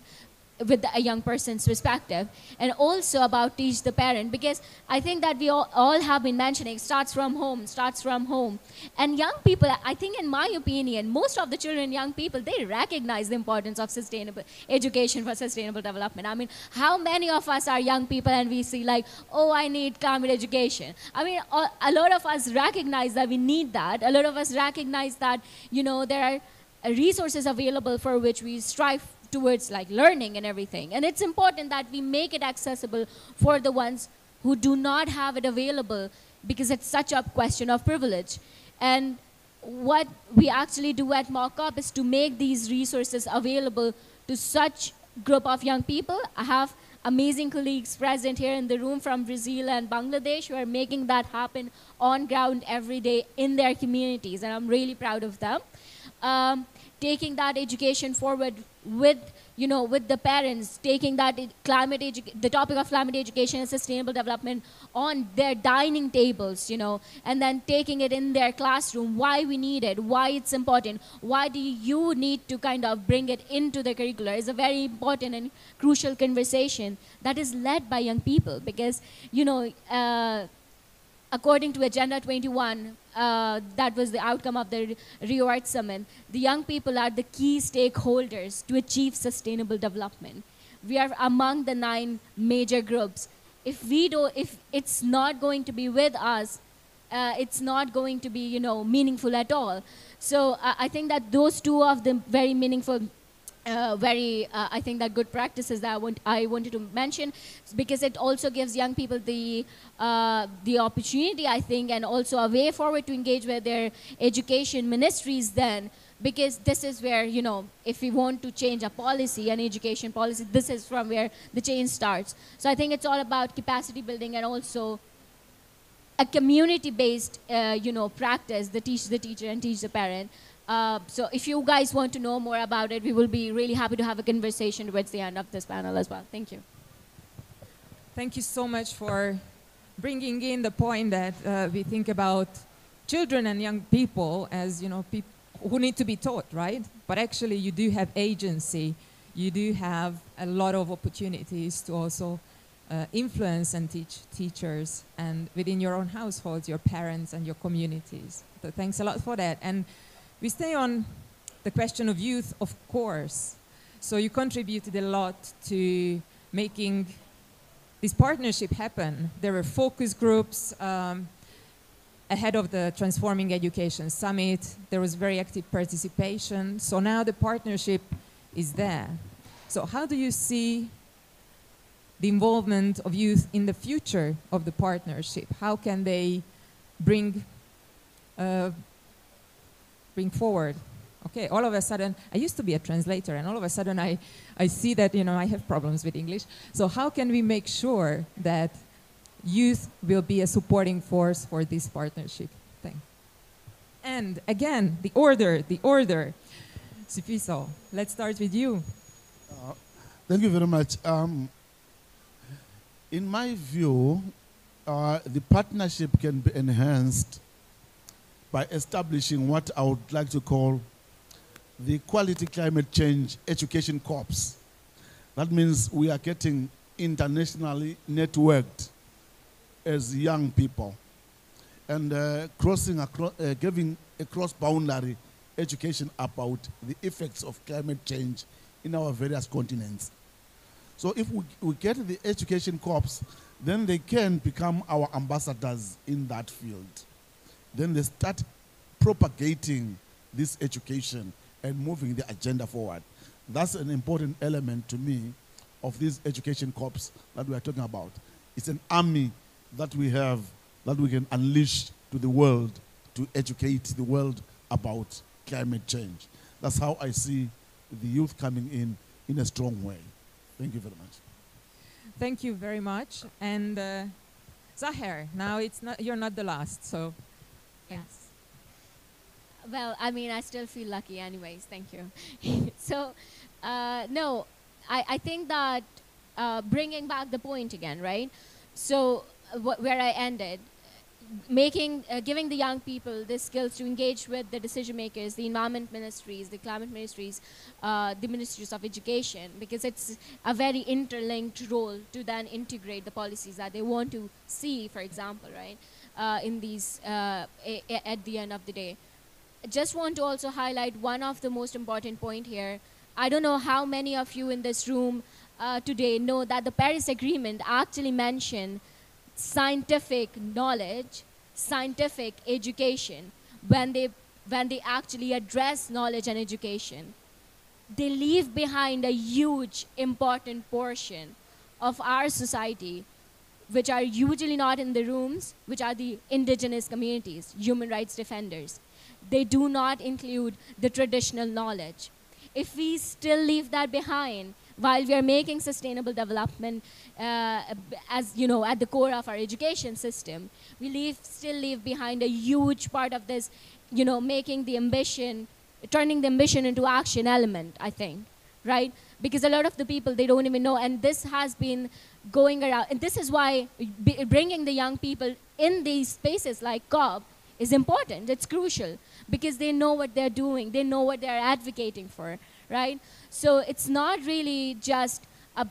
with a young person's perspective and also about teach the parent because i think that we all, all have been mentioning starts from home starts from home. And young people i think in my opinion most of the children young people they recognize the importance of sustainable education for sustainable development. I mean how many of us are young people and we see like oh i need climate education. I mean a lot of us recognize that we need that. A lot of us recognize that you know there are resources available for which we strive towards like learning and everything. And it's important that we make it accessible for the ones who do not have it available because it's such a question of privilege. And what we actually do at MOCCOP is to make these resources available to such group of young people. I have amazing colleagues present here in the room from Brazil and Bangladesh who are making that happen on ground every day in their communities, and I'm really proud of them. Um, taking that education forward with you know with the parents taking that climate the topic of climate education and sustainable development on their dining tables you know and then taking it in their classroom. Why we need it? Why it's important? Why do you need to kind of bring it into the curricular? Is a very important and crucial conversation that is led by young people because you know uh, according to agenda 21 uh, that was the outcome of the Rio Summit. The young people are the key stakeholders to achieve sustainable development. We are among the nine major groups. If we do, if it's not going to be with us, uh, it's not going to be, you know, meaningful at all. So uh, I think that those two of the very meaningful uh, very, uh, I think that good practices that I, want, I wanted to mention because it also gives young people the, uh, the opportunity, I think, and also a way forward to engage with their education ministries then because this is where, you know, if we want to change a policy, an education policy, this is from where the change starts. So I think it's all about capacity building and also a community-based, uh, you know, practice, the teach the teacher and teach the parent. Uh, so if you guys want to know more about it, we will be really happy to have a conversation towards the end of this panel as well. Thank you. Thank you so much for bringing in the point that uh, we think about children and young people as, you know, people who need to be taught, right? But actually you do have agency. You do have a lot of opportunities to also uh, influence and teach teachers and within your own households, your parents and your communities. So thanks a lot for that. And we stay on the question of youth, of course. So you contributed a lot to making this partnership happen. There were focus groups um, ahead of the Transforming Education Summit. There was very active participation. So now the partnership is there. So how do you see the involvement of youth in the future of the partnership? How can they bring uh, bring forward. Okay, all of a sudden, I used to be a translator, and all of a sudden I, I see that, you know, I have problems with English. So how can we make sure that youth will be a supporting force for this partnership thing? And again, the order, the order. Sifiso, let's start with you. Uh, thank you very much. Um, in my view, uh, the partnership can be enhanced by establishing what I would like to call the Quality Climate Change Education Corps. That means we are getting internationally networked as young people and uh, crossing across, uh, giving a cross-boundary education about the effects of climate change in our various continents. So if we, we get the education corps, then they can become our ambassadors in that field then they start propagating this education and moving the agenda forward. That's an important element to me of this education corps that we are talking about. It's an army that we have that we can unleash to the world to educate the world about climate change. That's how I see the youth coming in in a strong way. Thank you very much. Thank you very much. And uh, Zaher, now it's not, you're not the last, so Yes. Well, I mean, I still feel lucky, anyways. Thank you. so, uh, no, I, I think that uh, bringing back the point again, right? So, uh, where I ended, making, uh, giving the young people the skills to engage with the decision makers, the environment ministries, the climate ministries, uh, the ministries of education, because it's a very interlinked role to then integrate the policies that they want to see, for example, right? Uh, in these uh, at the end of the day. Just want to also highlight one of the most important point here. I don't know how many of you in this room uh, today know that the Paris Agreement actually mentioned scientific knowledge, scientific education when they when they actually address knowledge and education. They leave behind a huge important portion of our society which are usually not in the rooms, which are the indigenous communities, human rights defenders. They do not include the traditional knowledge. If we still leave that behind while we are making sustainable development uh, as you know at the core of our education system, we leave, still leave behind a huge part of this, you know, making the ambition, turning the ambition into action element, I think, right? Because a lot of the people, they don't even know, and this has been going around. And this is why bringing the young people in these spaces like COP is important. It's crucial because they know what they're doing. They know what they're advocating for, right? So it's not really just, a,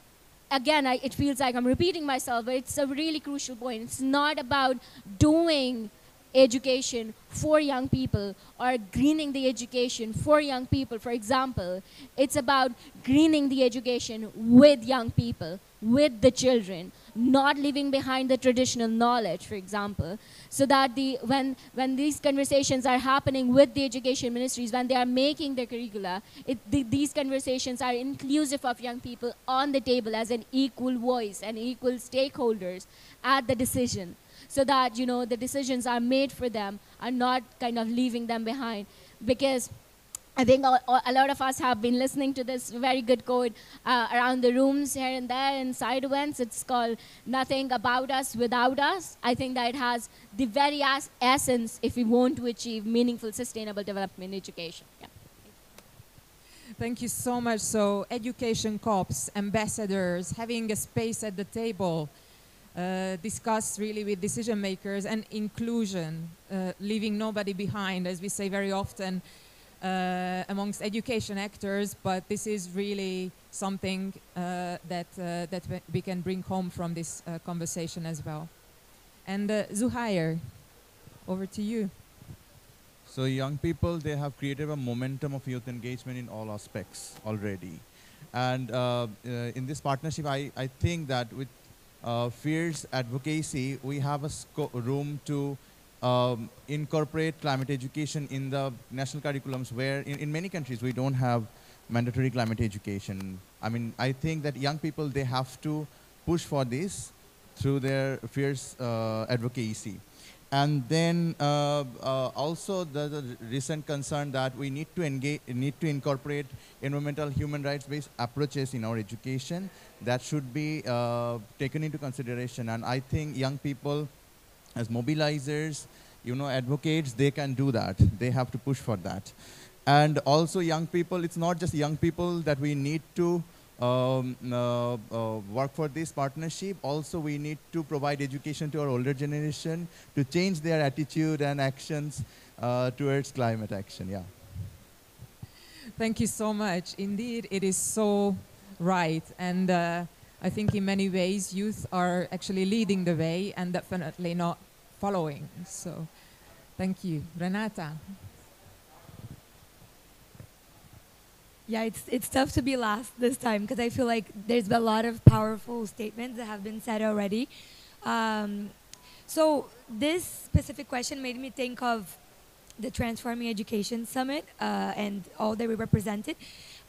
again, I, it feels like I'm repeating myself, but it's a really crucial point. It's not about doing education for young people or greening the education for young people, for example. It's about greening the education with young people with the children, not leaving behind the traditional knowledge, for example, so that the, when, when these conversations are happening with the education ministries, when they are making the curricula, it, the, these conversations are inclusive of young people on the table as an equal voice and equal stakeholders at the decision so that you know the decisions are made for them and not kind of leaving them behind. Because I think a lot of us have been listening to this very good quote uh, around the rooms here and there in side events. It's called Nothing About Us Without Us. I think that it has the very essence if we want to achieve meaningful, sustainable development in education. Yeah. Thank you so much. So, education cops, ambassadors, having a space at the table, uh, discuss really with decision makers and inclusion, uh, leaving nobody behind, as we say very often uh, amongst education actors, but this is really something uh, that, uh, that we can bring home from this uh, conversation as well. And uh, Zuhair, over to you. So young people, they have created a momentum of youth engagement in all aspects already. And uh, in this partnership, I, I think that with fierce advocacy, we have a room to um, incorporate climate education in the national curriculums where in, in many countries we don't have mandatory climate education. I mean, I think that young people, they have to push for this through their fierce uh, advocacy. And then uh, uh, also the, the, recent concern that we need to engage, need to incorporate environmental human rights-based approaches in our education that should be uh, taken into consideration. And I think young people as mobilizers, you know, advocates, they can do that. They have to push for that. And also young people, it's not just young people that we need to um, uh, uh, work for this partnership. Also, we need to provide education to our older generation to change their attitude and actions uh, towards climate action. Yeah. Thank you so much. Indeed, it is so right. And uh, I think in many ways, youth are actually leading the way and definitely not following. So thank you. Renata. Yeah, it's, it's tough to be last this time because I feel like there's a lot of powerful statements that have been said already. Um, so this specific question made me think of the Transforming Education Summit uh, and all that we represented.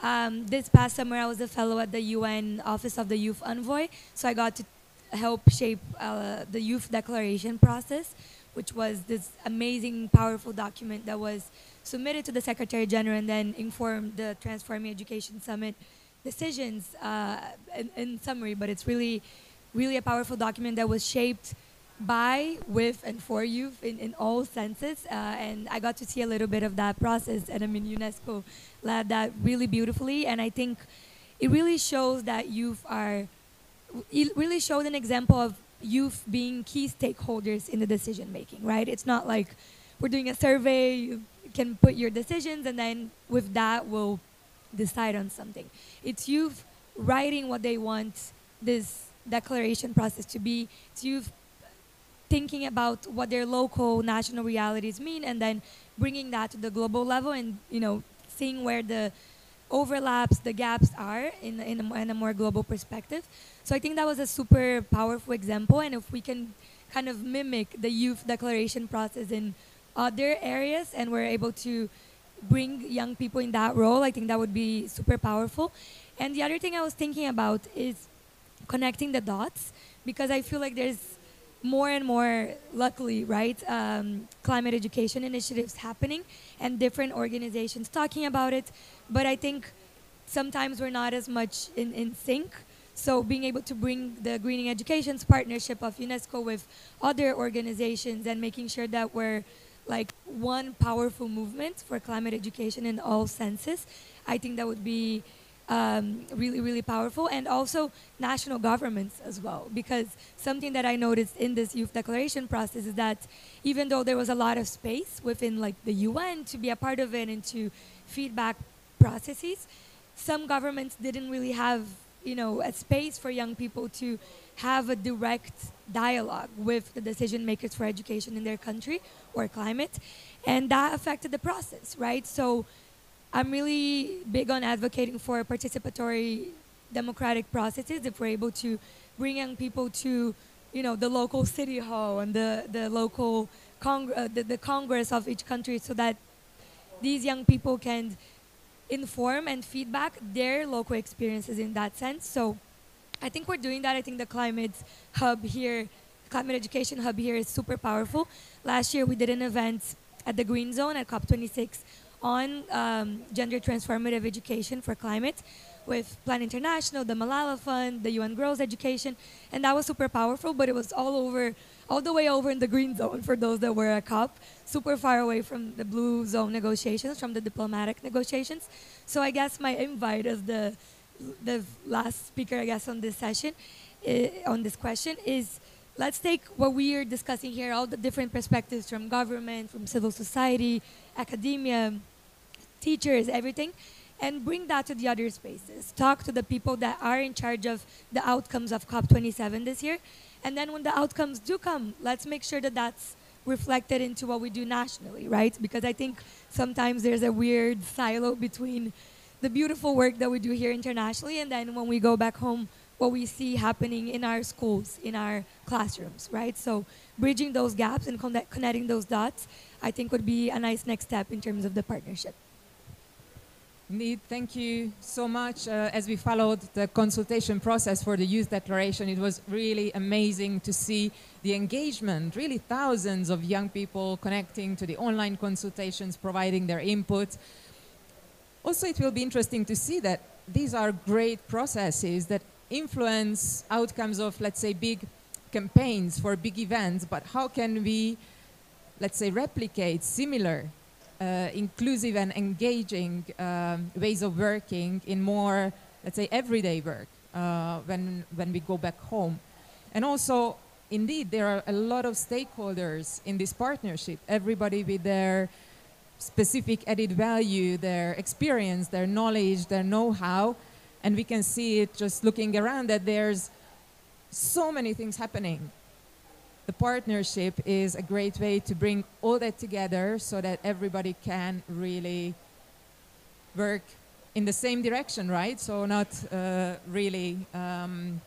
Um, this past summer, I was a fellow at the UN Office of the Youth Envoy, so I got to help shape uh, the Youth Declaration process, which was this amazing, powerful document that was submitted to the Secretary General and then informed the Transforming Education Summit decisions uh, in, in summary. But it's really, really a powerful document that was shaped by, with, and for youth in, in all senses. Uh, and I got to see a little bit of that process, and I mean, UNESCO led that really beautifully. And I think it really shows that youth are, it really showed an example of youth being key stakeholders in the decision making, right? It's not like we're doing a survey, you can put your decisions, and then with that, we'll decide on something. It's youth writing what they want this declaration process to be. It's youth thinking about what their local national realities mean and then bringing that to the global level and you know seeing where the overlaps the gaps are in, in, a, in a more global perspective so i think that was a super powerful example and if we can kind of mimic the youth declaration process in other areas and we're able to bring young people in that role i think that would be super powerful and the other thing i was thinking about is connecting the dots because i feel like there's more and more, luckily, right, um, climate education initiatives happening and different organizations talking about it. But I think sometimes we're not as much in, in sync. So being able to bring the Greening Education's partnership of UNESCO with other organizations and making sure that we're like one powerful movement for climate education in all senses, I think that would be um, really, really powerful, and also national governments as well. Because something that I noticed in this youth declaration process is that even though there was a lot of space within like the UN to be a part of it and to feedback processes, some governments didn't really have you know a space for young people to have a direct dialogue with the decision makers for education in their country or climate, and that affected the process, right? So I'm really big on advocating for participatory democratic processes if we're able to bring young people to, you know, the local city hall and the, the local cong- uh, the, the congress of each country so that these young people can inform and feedback their local experiences in that sense. So I think we're doing that. I think the climate hub here, climate education hub here is super powerful. Last year we did an event at the Green Zone at COP26 on um, gender transformative education for climate with Plan International, the Malala Fund, the UN Girls Education, and that was super powerful, but it was all over, all the way over in the green zone for those that were at COP, super far away from the blue zone negotiations, from the diplomatic negotiations. So I guess my invite as the, the last speaker, I guess, on this session, uh, on this question is let's take what we are discussing here, all the different perspectives from government, from civil society, academia, teachers, everything, and bring that to the other spaces. Talk to the people that are in charge of the outcomes of COP27 this year. And then when the outcomes do come, let's make sure that that's reflected into what we do nationally, right? Because I think sometimes there's a weird silo between the beautiful work that we do here internationally and then when we go back home, what we see happening in our schools, in our classrooms, right? So bridging those gaps and connecting those dots, I think would be a nice next step in terms of the partnership. Indeed, thank you so much. Uh, as we followed the consultation process for the Youth Declaration, it was really amazing to see the engagement, really thousands of young people connecting to the online consultations, providing their input. Also, it will be interesting to see that these are great processes that influence outcomes of, let's say, big campaigns for big events, but how can we, let's say, replicate similar uh, inclusive and engaging um, ways of working in more, let's say, everyday work uh, when, when we go back home. And also, indeed, there are a lot of stakeholders in this partnership, everybody with their specific added value, their experience, their knowledge, their know-how. And we can see it just looking around that there's so many things happening the partnership is a great way to bring all that together so that everybody can really work in the same direction, right? So not uh, really um,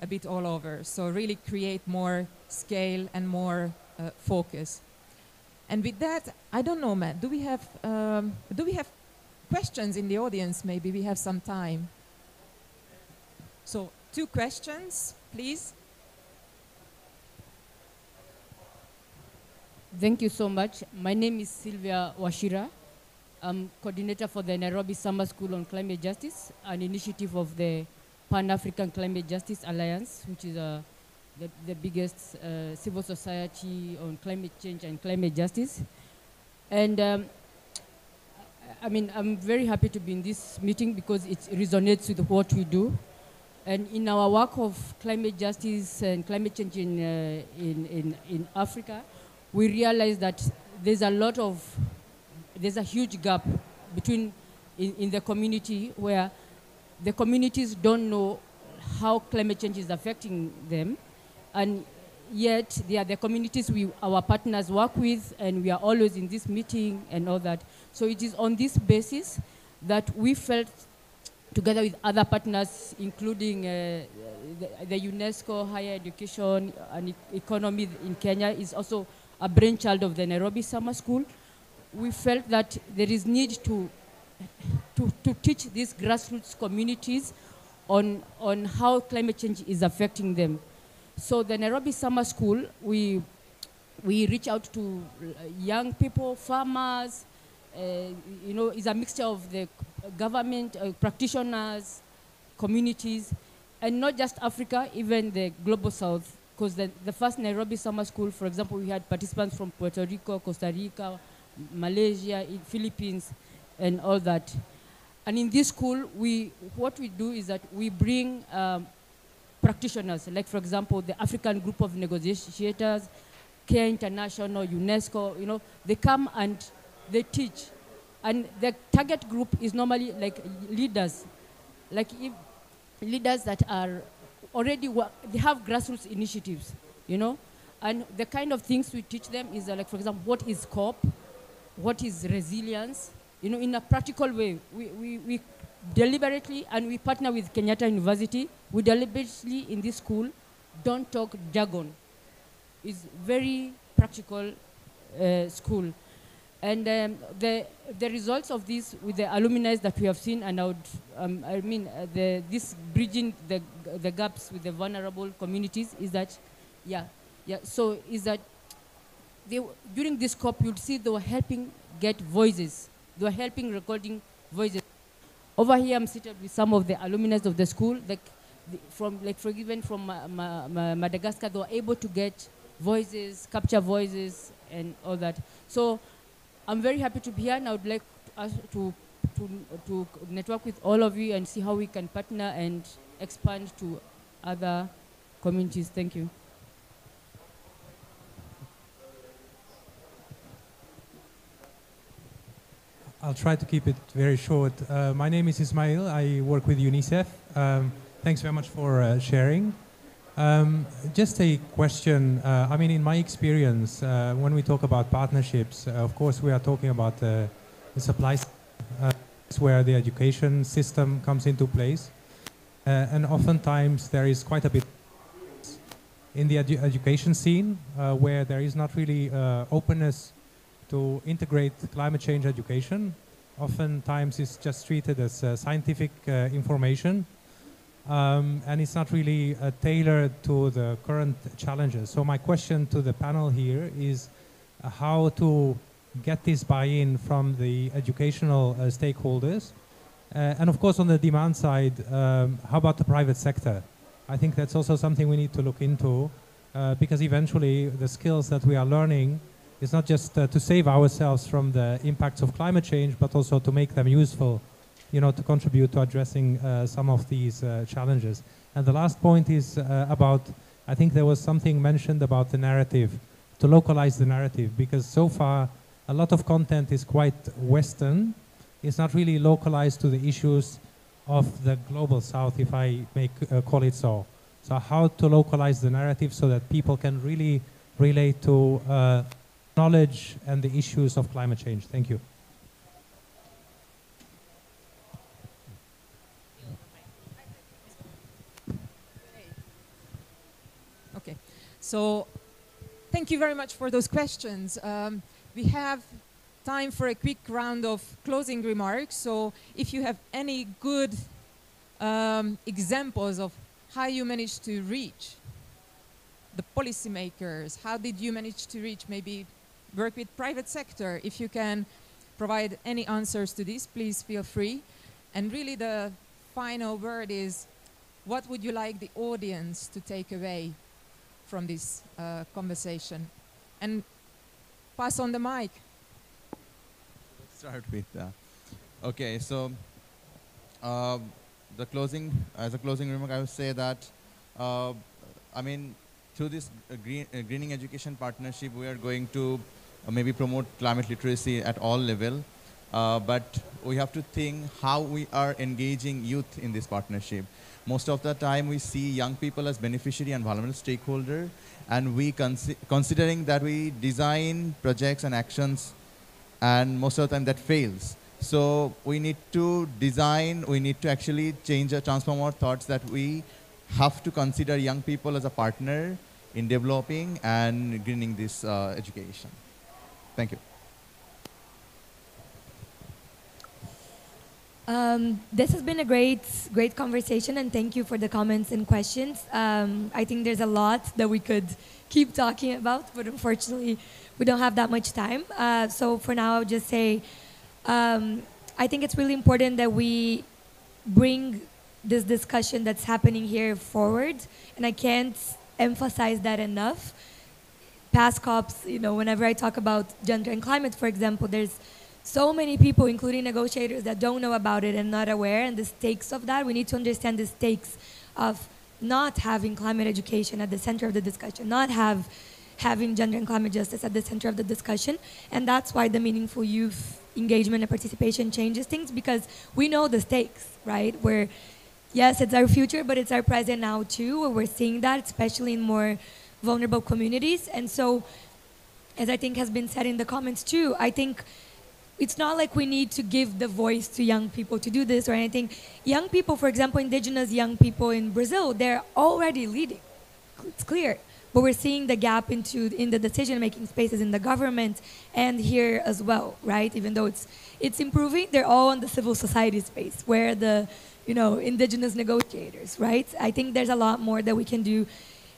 a bit all over. So really create more scale and more uh, focus. And with that, I don't know, Matt. Do we have um, do we have questions in the audience? Maybe we have some time. So two questions, please. Thank you so much. My name is Sylvia Wachira. I'm coordinator for the Nairobi Summer School on Climate Justice, an initiative of the Pan-African Climate Justice Alliance, which is uh, the, the biggest uh, civil society on climate change and climate justice. And um, I mean, I'm very happy to be in this meeting because it resonates with what we do. And in our work of climate justice and climate change in, uh, in, in, in Africa, we realize that there's a lot of, there's a huge gap between in, in the community where the communities don't know how climate change is affecting them. And yet they are the communities we, our partners work with and we are always in this meeting and all that. So it is on this basis that we felt together with other partners, including uh, the, the, UNESCO Higher Education and Economy in Kenya is also a brainchild of the Nairobi Summer School, we felt that there is need to, to, to teach these grassroots communities on, on how climate change is affecting them. So the Nairobi Summer School, we, we reach out to young people, farmers, uh, you know, it's a mixture of the government, uh, practitioners, communities, and not just Africa, even the global south because the, the first Nairobi Summer School, for example, we had participants from Puerto Rico, Costa Rica, Malaysia, Philippines, and all that. And in this school, we, what we do is that we bring um, practitioners, like for example, the African Group of Negotiators, CARE International, UNESCO, you know, they come and they teach. And the target group is normally like leaders, like if leaders that are already work, they have grassroots initiatives, you know, and the kind of things we teach them is uh, like, for example, what is COP, what is resilience, you know, in a practical way. We, we, we deliberately, and we partner with Kenyatta University, we deliberately in this school don't talk jargon. It's very practical uh, school. And um, the, the results of this with the alumni that we have seen, and I, would, um, I mean, uh, the, this bridging the, the gaps with the vulnerable communities is that, yeah, yeah, so is that they, during this COP, you'd see they were helping get voices. They were helping recording voices. Over here, I'm seated with some of the alumni of the school, like the, from, like for even from Ma Ma Ma Madagascar, they were able to get voices, capture voices, and all that. So I'm very happy to be here, and I would like us to, to, to network with all of you and see how we can partner and expand to other communities. Thank you. I'll try to keep it very short. Uh, my name is Ismail. I work with UNICEF. Um, thanks very much for uh, sharing. Um, just a question. Uh, I mean, in my experience, uh, when we talk about partnerships, uh, of course, we are talking about the supply uh, where the education system comes into place. and oftentimes, there is quite a bit in the edu education scene where there is not really openness to integrate climate change education. Oftentimes it's just treated as uh, scientific uh, information um, and it's not really uh, tailored to the current challenges. So my question to the panel here is uh, how to get this buy-in from the educational uh, stakeholders. Uh, and of course on the demand side, um, how about the private sector? I think that's also something we need to look into because eventually the skills that we are learning is not just uh, to save ourselves from the impacts of climate change, but also to make them useful, you know, to contribute to addressing uh, some of these uh, challenges. And the last point is uh, about, I think there was something mentioned about the narrative, to localize the narrative, because so far a lot of content is quite Western. It's not really localized to the issues of the global south, if I may call it so. So how to localize the narrative so that people can really relate to uh, knowledge and the issues of climate change. Thank you. Okay, so thank you very much for those questions. Um, we have time for a quick round of closing remarks. So if you have any good um, examples of how you managed to reach the policymakers, how did you manage to reach maybe work with private sector. If you can provide any answers to this, please feel free. And really the final word is, what would you like the audience to take away from this uh, conversation? And pass on the mic. Let's start with, uh, okay, so uh, the closing, as a closing remark, I would say that, uh, I mean, through this green, uh, greening education partnership, we are going to uh, maybe promote climate literacy at all level. But we have to think how we are engaging youth in this partnership. Most of the time we see young people as beneficiary and vulnerable stakeholder and we consi considering that we design projects and actions and most of the time that fails. So we need to design, we need to actually change or transform our thoughts that we have to consider young people as a partner in developing and greening this uh, education. Thank you. Um, this has been a great, great conversation, and thank you for the comments and questions. Um, I think there's a lot that we could keep talking about, but unfortunately, we don't have that much time. Uh, so for now, I'll just say, um, I think it's really important that we bring this discussion that's happening here forward, and I can't emphasize that enough past COPs, you know, whenever I talk about gender and climate, for example, there's so many people, including negotiators, that don't know about it and not aware, and the stakes of that. We need to understand the stakes of not having climate education at the center of the discussion, not have having gender and climate justice at the center of the discussion, and that's why the meaningful youth engagement and participation changes things because we know the stakes, right? Where yes, it's our future, but it's our present now too. We're seeing that, especially in more vulnerable communities. And so, as I think has been said in the comments too, I think it's not like we need to give the voice to young people to do this or anything. Young people, for example, indigenous young people in Brazil, they're already leading. It's clear. But we're seeing the gap into in the decision-making spaces in the government and here as well, right? Even though it's it's improving, they're all in the civil society space where the you know indigenous negotiators, right? I think there's a lot more that we can do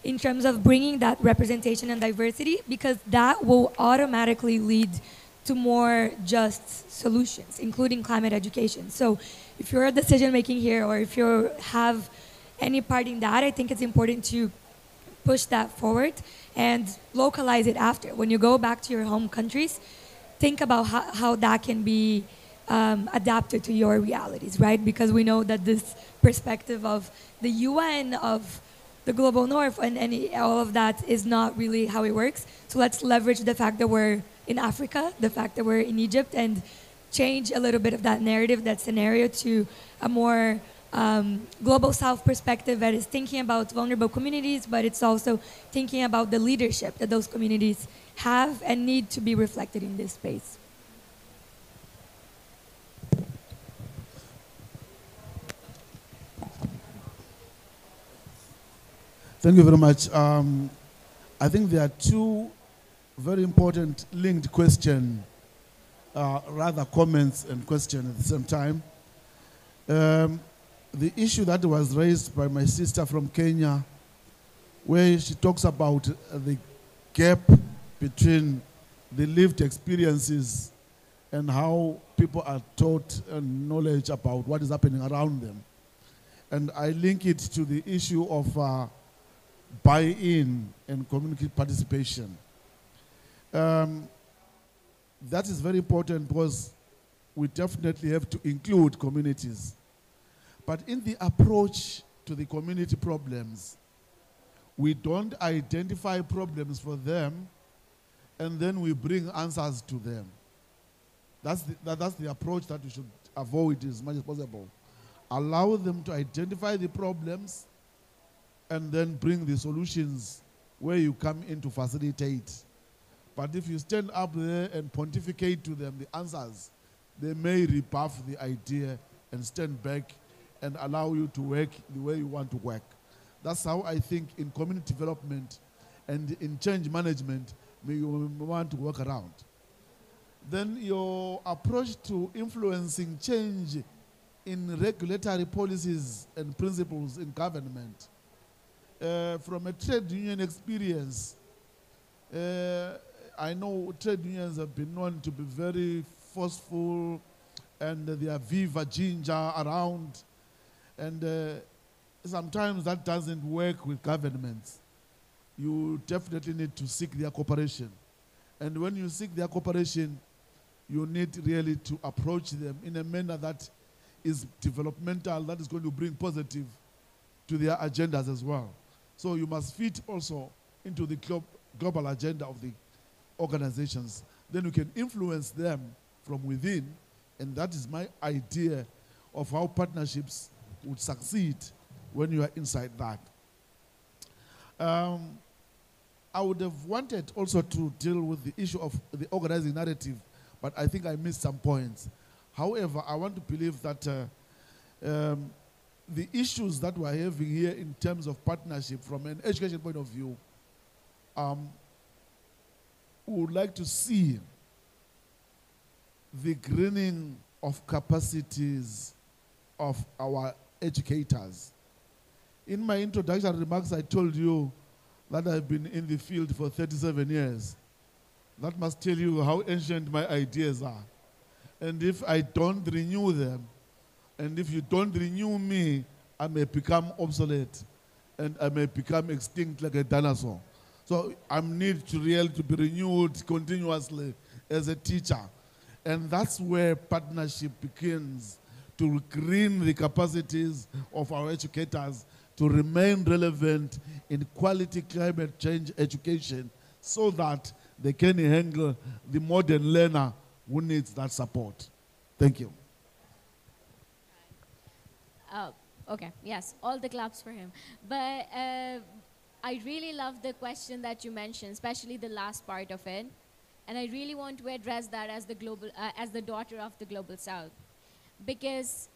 in terms of bringing that representation and diversity because that will automatically lead to more just solutions, including climate education. So if you're a decision making here or if you have any part in that, I think it's important to push that forward and localize it after. When you go back to your home countries, think about how, how that can be um, adapted to your realities, right? Because we know that this perspective of the UN, of the global north, and, and all of that is not really how it works. So let's leverage the fact that we're in Africa, the fact that we're in Egypt, and change a little bit of that narrative, that scenario, to a more um, global south perspective that is thinking about vulnerable communities, but it's also thinking about the leadership that those communities have and need to be reflected in this space. Thank you very much. Um, I think there are two very important linked question, uh, rather comments and question at the same time. Um, the issue that was raised by my sister from Kenya, where she talks about the gap between the lived experiences and how people are taught and knowledge about what is happening around them. And I link it to the issue of uh, buy-in and community participation. Um, that is very important because we definitely have to include communities. But in the approach to the community problems, we don't identify problems for them and then we bring answers to them. That's the, that, that's the approach that we should avoid as much as possible. Allow them to identify the problems and then bring the solutions where you come in to facilitate. But if you stand up there and pontificate to them the answers, they may rebuff the idea and stand back and allow you to work the way you want to work. That's how I think in community development and in change management, you want to work around. Then your approach to influencing change in regulatory policies and principles in government. Uh, from a trade union experience, uh, I know trade unions have been known to be very forceful and they are viva ginger around. And uh, sometimes that doesn't work with governments. You definitely need to seek their cooperation. And when you seek their cooperation, you need really to approach them in a manner that is developmental, that is going to bring positive to their agendas as well. So you must fit also into the global agenda of the organizations. Then you can influence them from within. And that is my idea of how partnerships would succeed when you are inside that. Um, I would have wanted also to deal with the issue of the organizing narrative, but I think I missed some points. However, I want to believe that uh, um, the issues that we're having here in terms of partnership from an education point of view, um, we would like to see the greening of capacities of our educators. In my introductory remarks, I told you that I've been in the field for 37 years. That must tell you how ancient my ideas are. And if I don't renew them, and if you don't renew me, I may become obsolete and I may become extinct like a dinosaur. So I need to really to be renewed continuously as a teacher. And that's where partnership begins to green the capacities of our educators to remain relevant in quality climate change education so that they can handle the modern learner who needs that support. Thank you. Uh, okay, yes, all the claps for him. But uh, I really love the question that you mentioned, especially the last part of it. And I really want to address that as the global, uh, as the daughter of the global south, because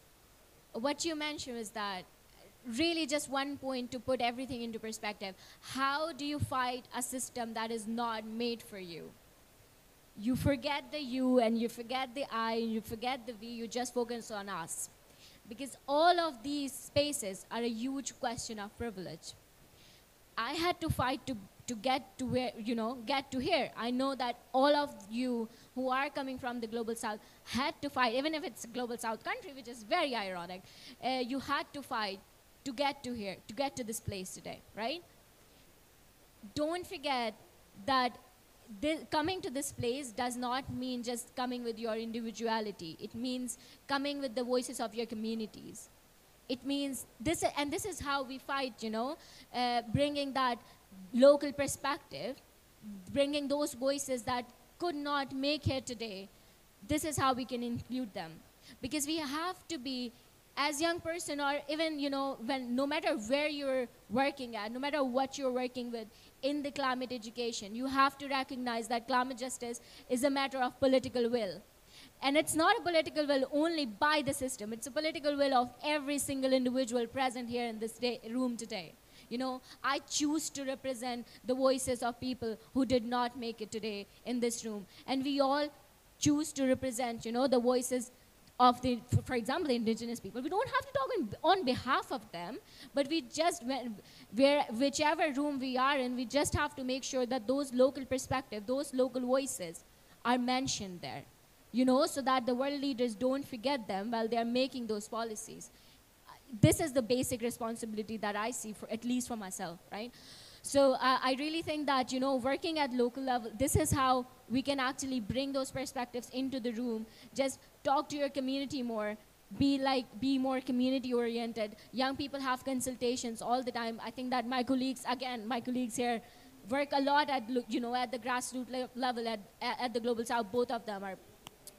what you mentioned is that really just one point to put everything into perspective. How do you fight a system that is not made for you? You forget the you and you forget the I and you forget the we, you just focus on us. Because all of these spaces are a huge question of privilege. I had to fight to, to get to where, you know, get to here. I know that all of you who are coming from the global south had to fight, even if it's a global south country, which is very ironic, uh, you had to fight to get to here, to get to this place today, right? Don't forget that coming to this place does not mean just coming with your individuality. It means coming with the voices of your communities. It means this, and this is how we fight, you know, uh, bringing that local perspective, bringing those voices that could not make it today. This is how we can include them. Because we have to be as young person or even you know when no matter where you're working at no matter what you're working with in the climate education you have to recognize that climate justice is a matter of political will and it's not a political will only by the system. It's a political will of every single individual present here in this day, room today. You know i choose to represent the voices of people who did not make it today in this room. And we all choose to represent you know the voices of the, for, example, the indigenous people. We don't have to talk on, on behalf of them, but we just, where, whichever room we are in, we just have to make sure that those local perspectives, those local voices are mentioned there, you know, so that the world leaders don't forget them while they're making those policies. This is the basic responsibility that I see, for, at least for myself, right? So uh, I really think that, you know, working at local level, this is how we can actually bring those perspectives into the room. Just talk to your community more. Be like, be more community oriented. Young people have consultations all the time. I think that my colleagues, again, my colleagues here, work a lot at, you know, at the grassroots level at, at the Global South. Both of them are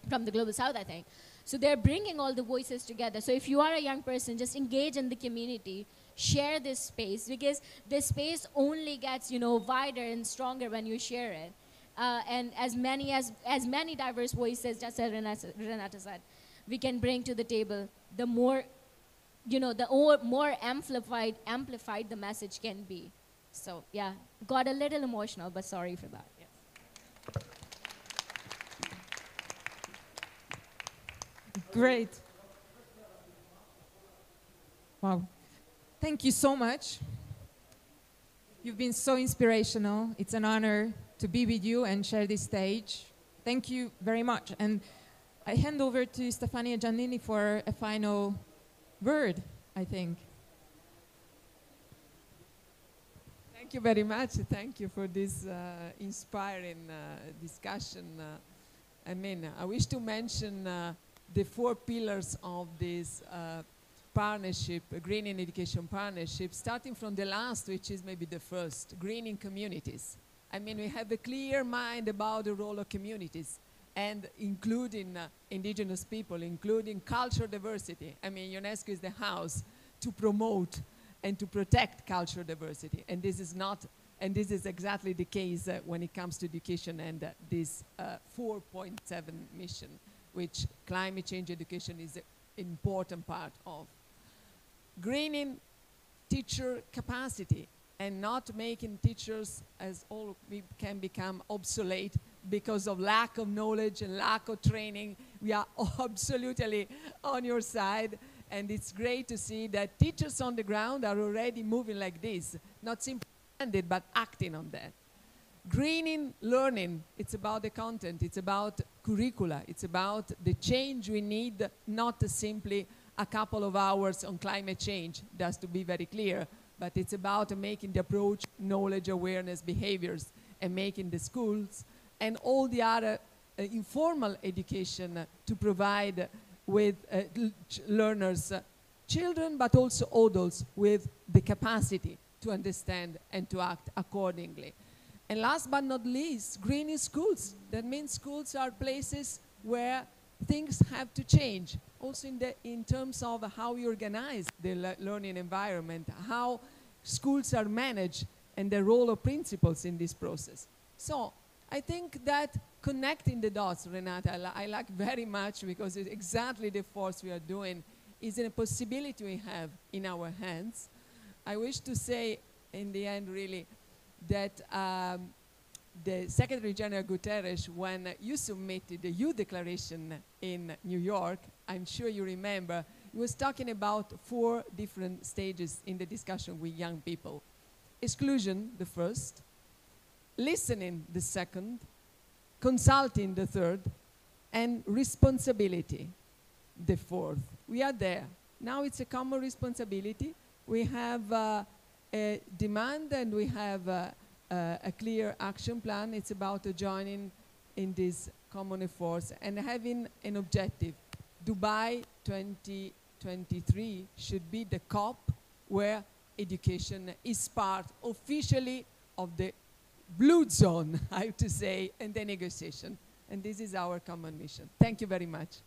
from the Global South, I think. So they're bringing all the voices together. So if you are a young person, just engage in the community share this space because this space only gets you know wider and stronger when you share it uh, and as many as as many diverse voices just as renata, said we can bring to the table the more you know the more amplified amplified the message can be so yeah got a little emotional but sorry for that yes. Great wow Thank you so much. You've been so inspirational. It's an honor to be with you and share this stage. Thank you very much. And I hand over to Stefania Giannini for a final word, I think. Thank you very much. Thank you for this uh, inspiring uh, discussion. Uh, I mean, I wish to mention uh, the four pillars of this uh, partnership, greening education partnership, starting from the last, which is maybe the first, greening communities. I mean, we have a clear mind about the role of communities and including uh, indigenous people, including cultural diversity. I mean, UNESCO is the house to promote and to protect cultural diversity. And this is not, and this is exactly the case uh, when it comes to education and uh, this uh, 4.7 mission, which climate change education is an important part of greening teacher capacity and not making teachers as all we can become obsolete because of lack of knowledge and lack of training. We are absolutely on your side. And it's great to see that teachers on the ground are already moving like this, not simply but acting on that. Greening learning, it's about the content, it's about curricula, it's about the change we need, not simply a couple of hours on climate change, just to be very clear, but it's about making the approach, knowledge, awareness, behaviors, and making the schools and all the other uh, informal education uh, to provide with uh, learners, uh, children, but also adults with the capacity to understand and to act accordingly. And last but not least, greening schools. That means schools are places where things have to change also in, the, in terms of how we organize the le learning environment, how schools are managed, and the role of principals in this process. So I think that connecting the dots, Renata, I, li- I like very much because it's exactly the force we are doing is a possibility we have in our hands. I wish to say, in the end, really, that um, the Secretary General Guterres, when you submitted the Youth Declaration in New York, I'm sure you remember, he was talking about four different stages in the discussion with young people exclusion, the first, listening, the second, consulting, the third, and responsibility, the fourth. We are there. Now it's a common responsibility. We have uh, a demand and we have uh, uh, a clear action plan. It's about joining in this common efforts and having an objective. Dubai 2023 should be the COP where education is part officially of the blue zone, I have to say, and the negotiation. And this is our common mission. Thank you very much.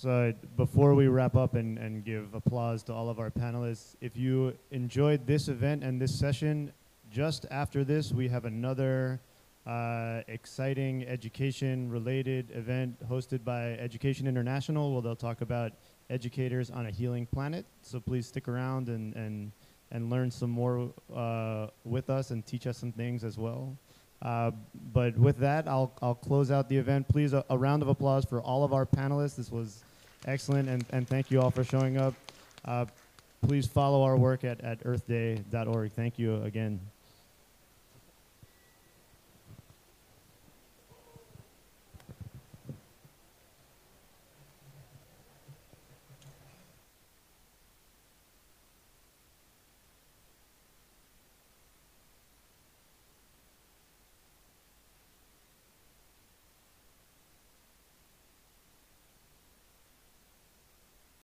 So before we wrap up and, and give applause to all of our panelists, if you enjoyed this event and this session, just after this, we have another uh, exciting education-related event hosted by Education International, where they'll talk about educators on a healing planet. So please stick around and, and, and learn some more uh, with us and teach us some things as well. Uh, but with that, I'll, I'll close out the event. Please, a, a round of applause for all of our panelists. This was excellent, and, and thank you all for showing up. Uh, please follow our work at, at earthday.org. Thank you again.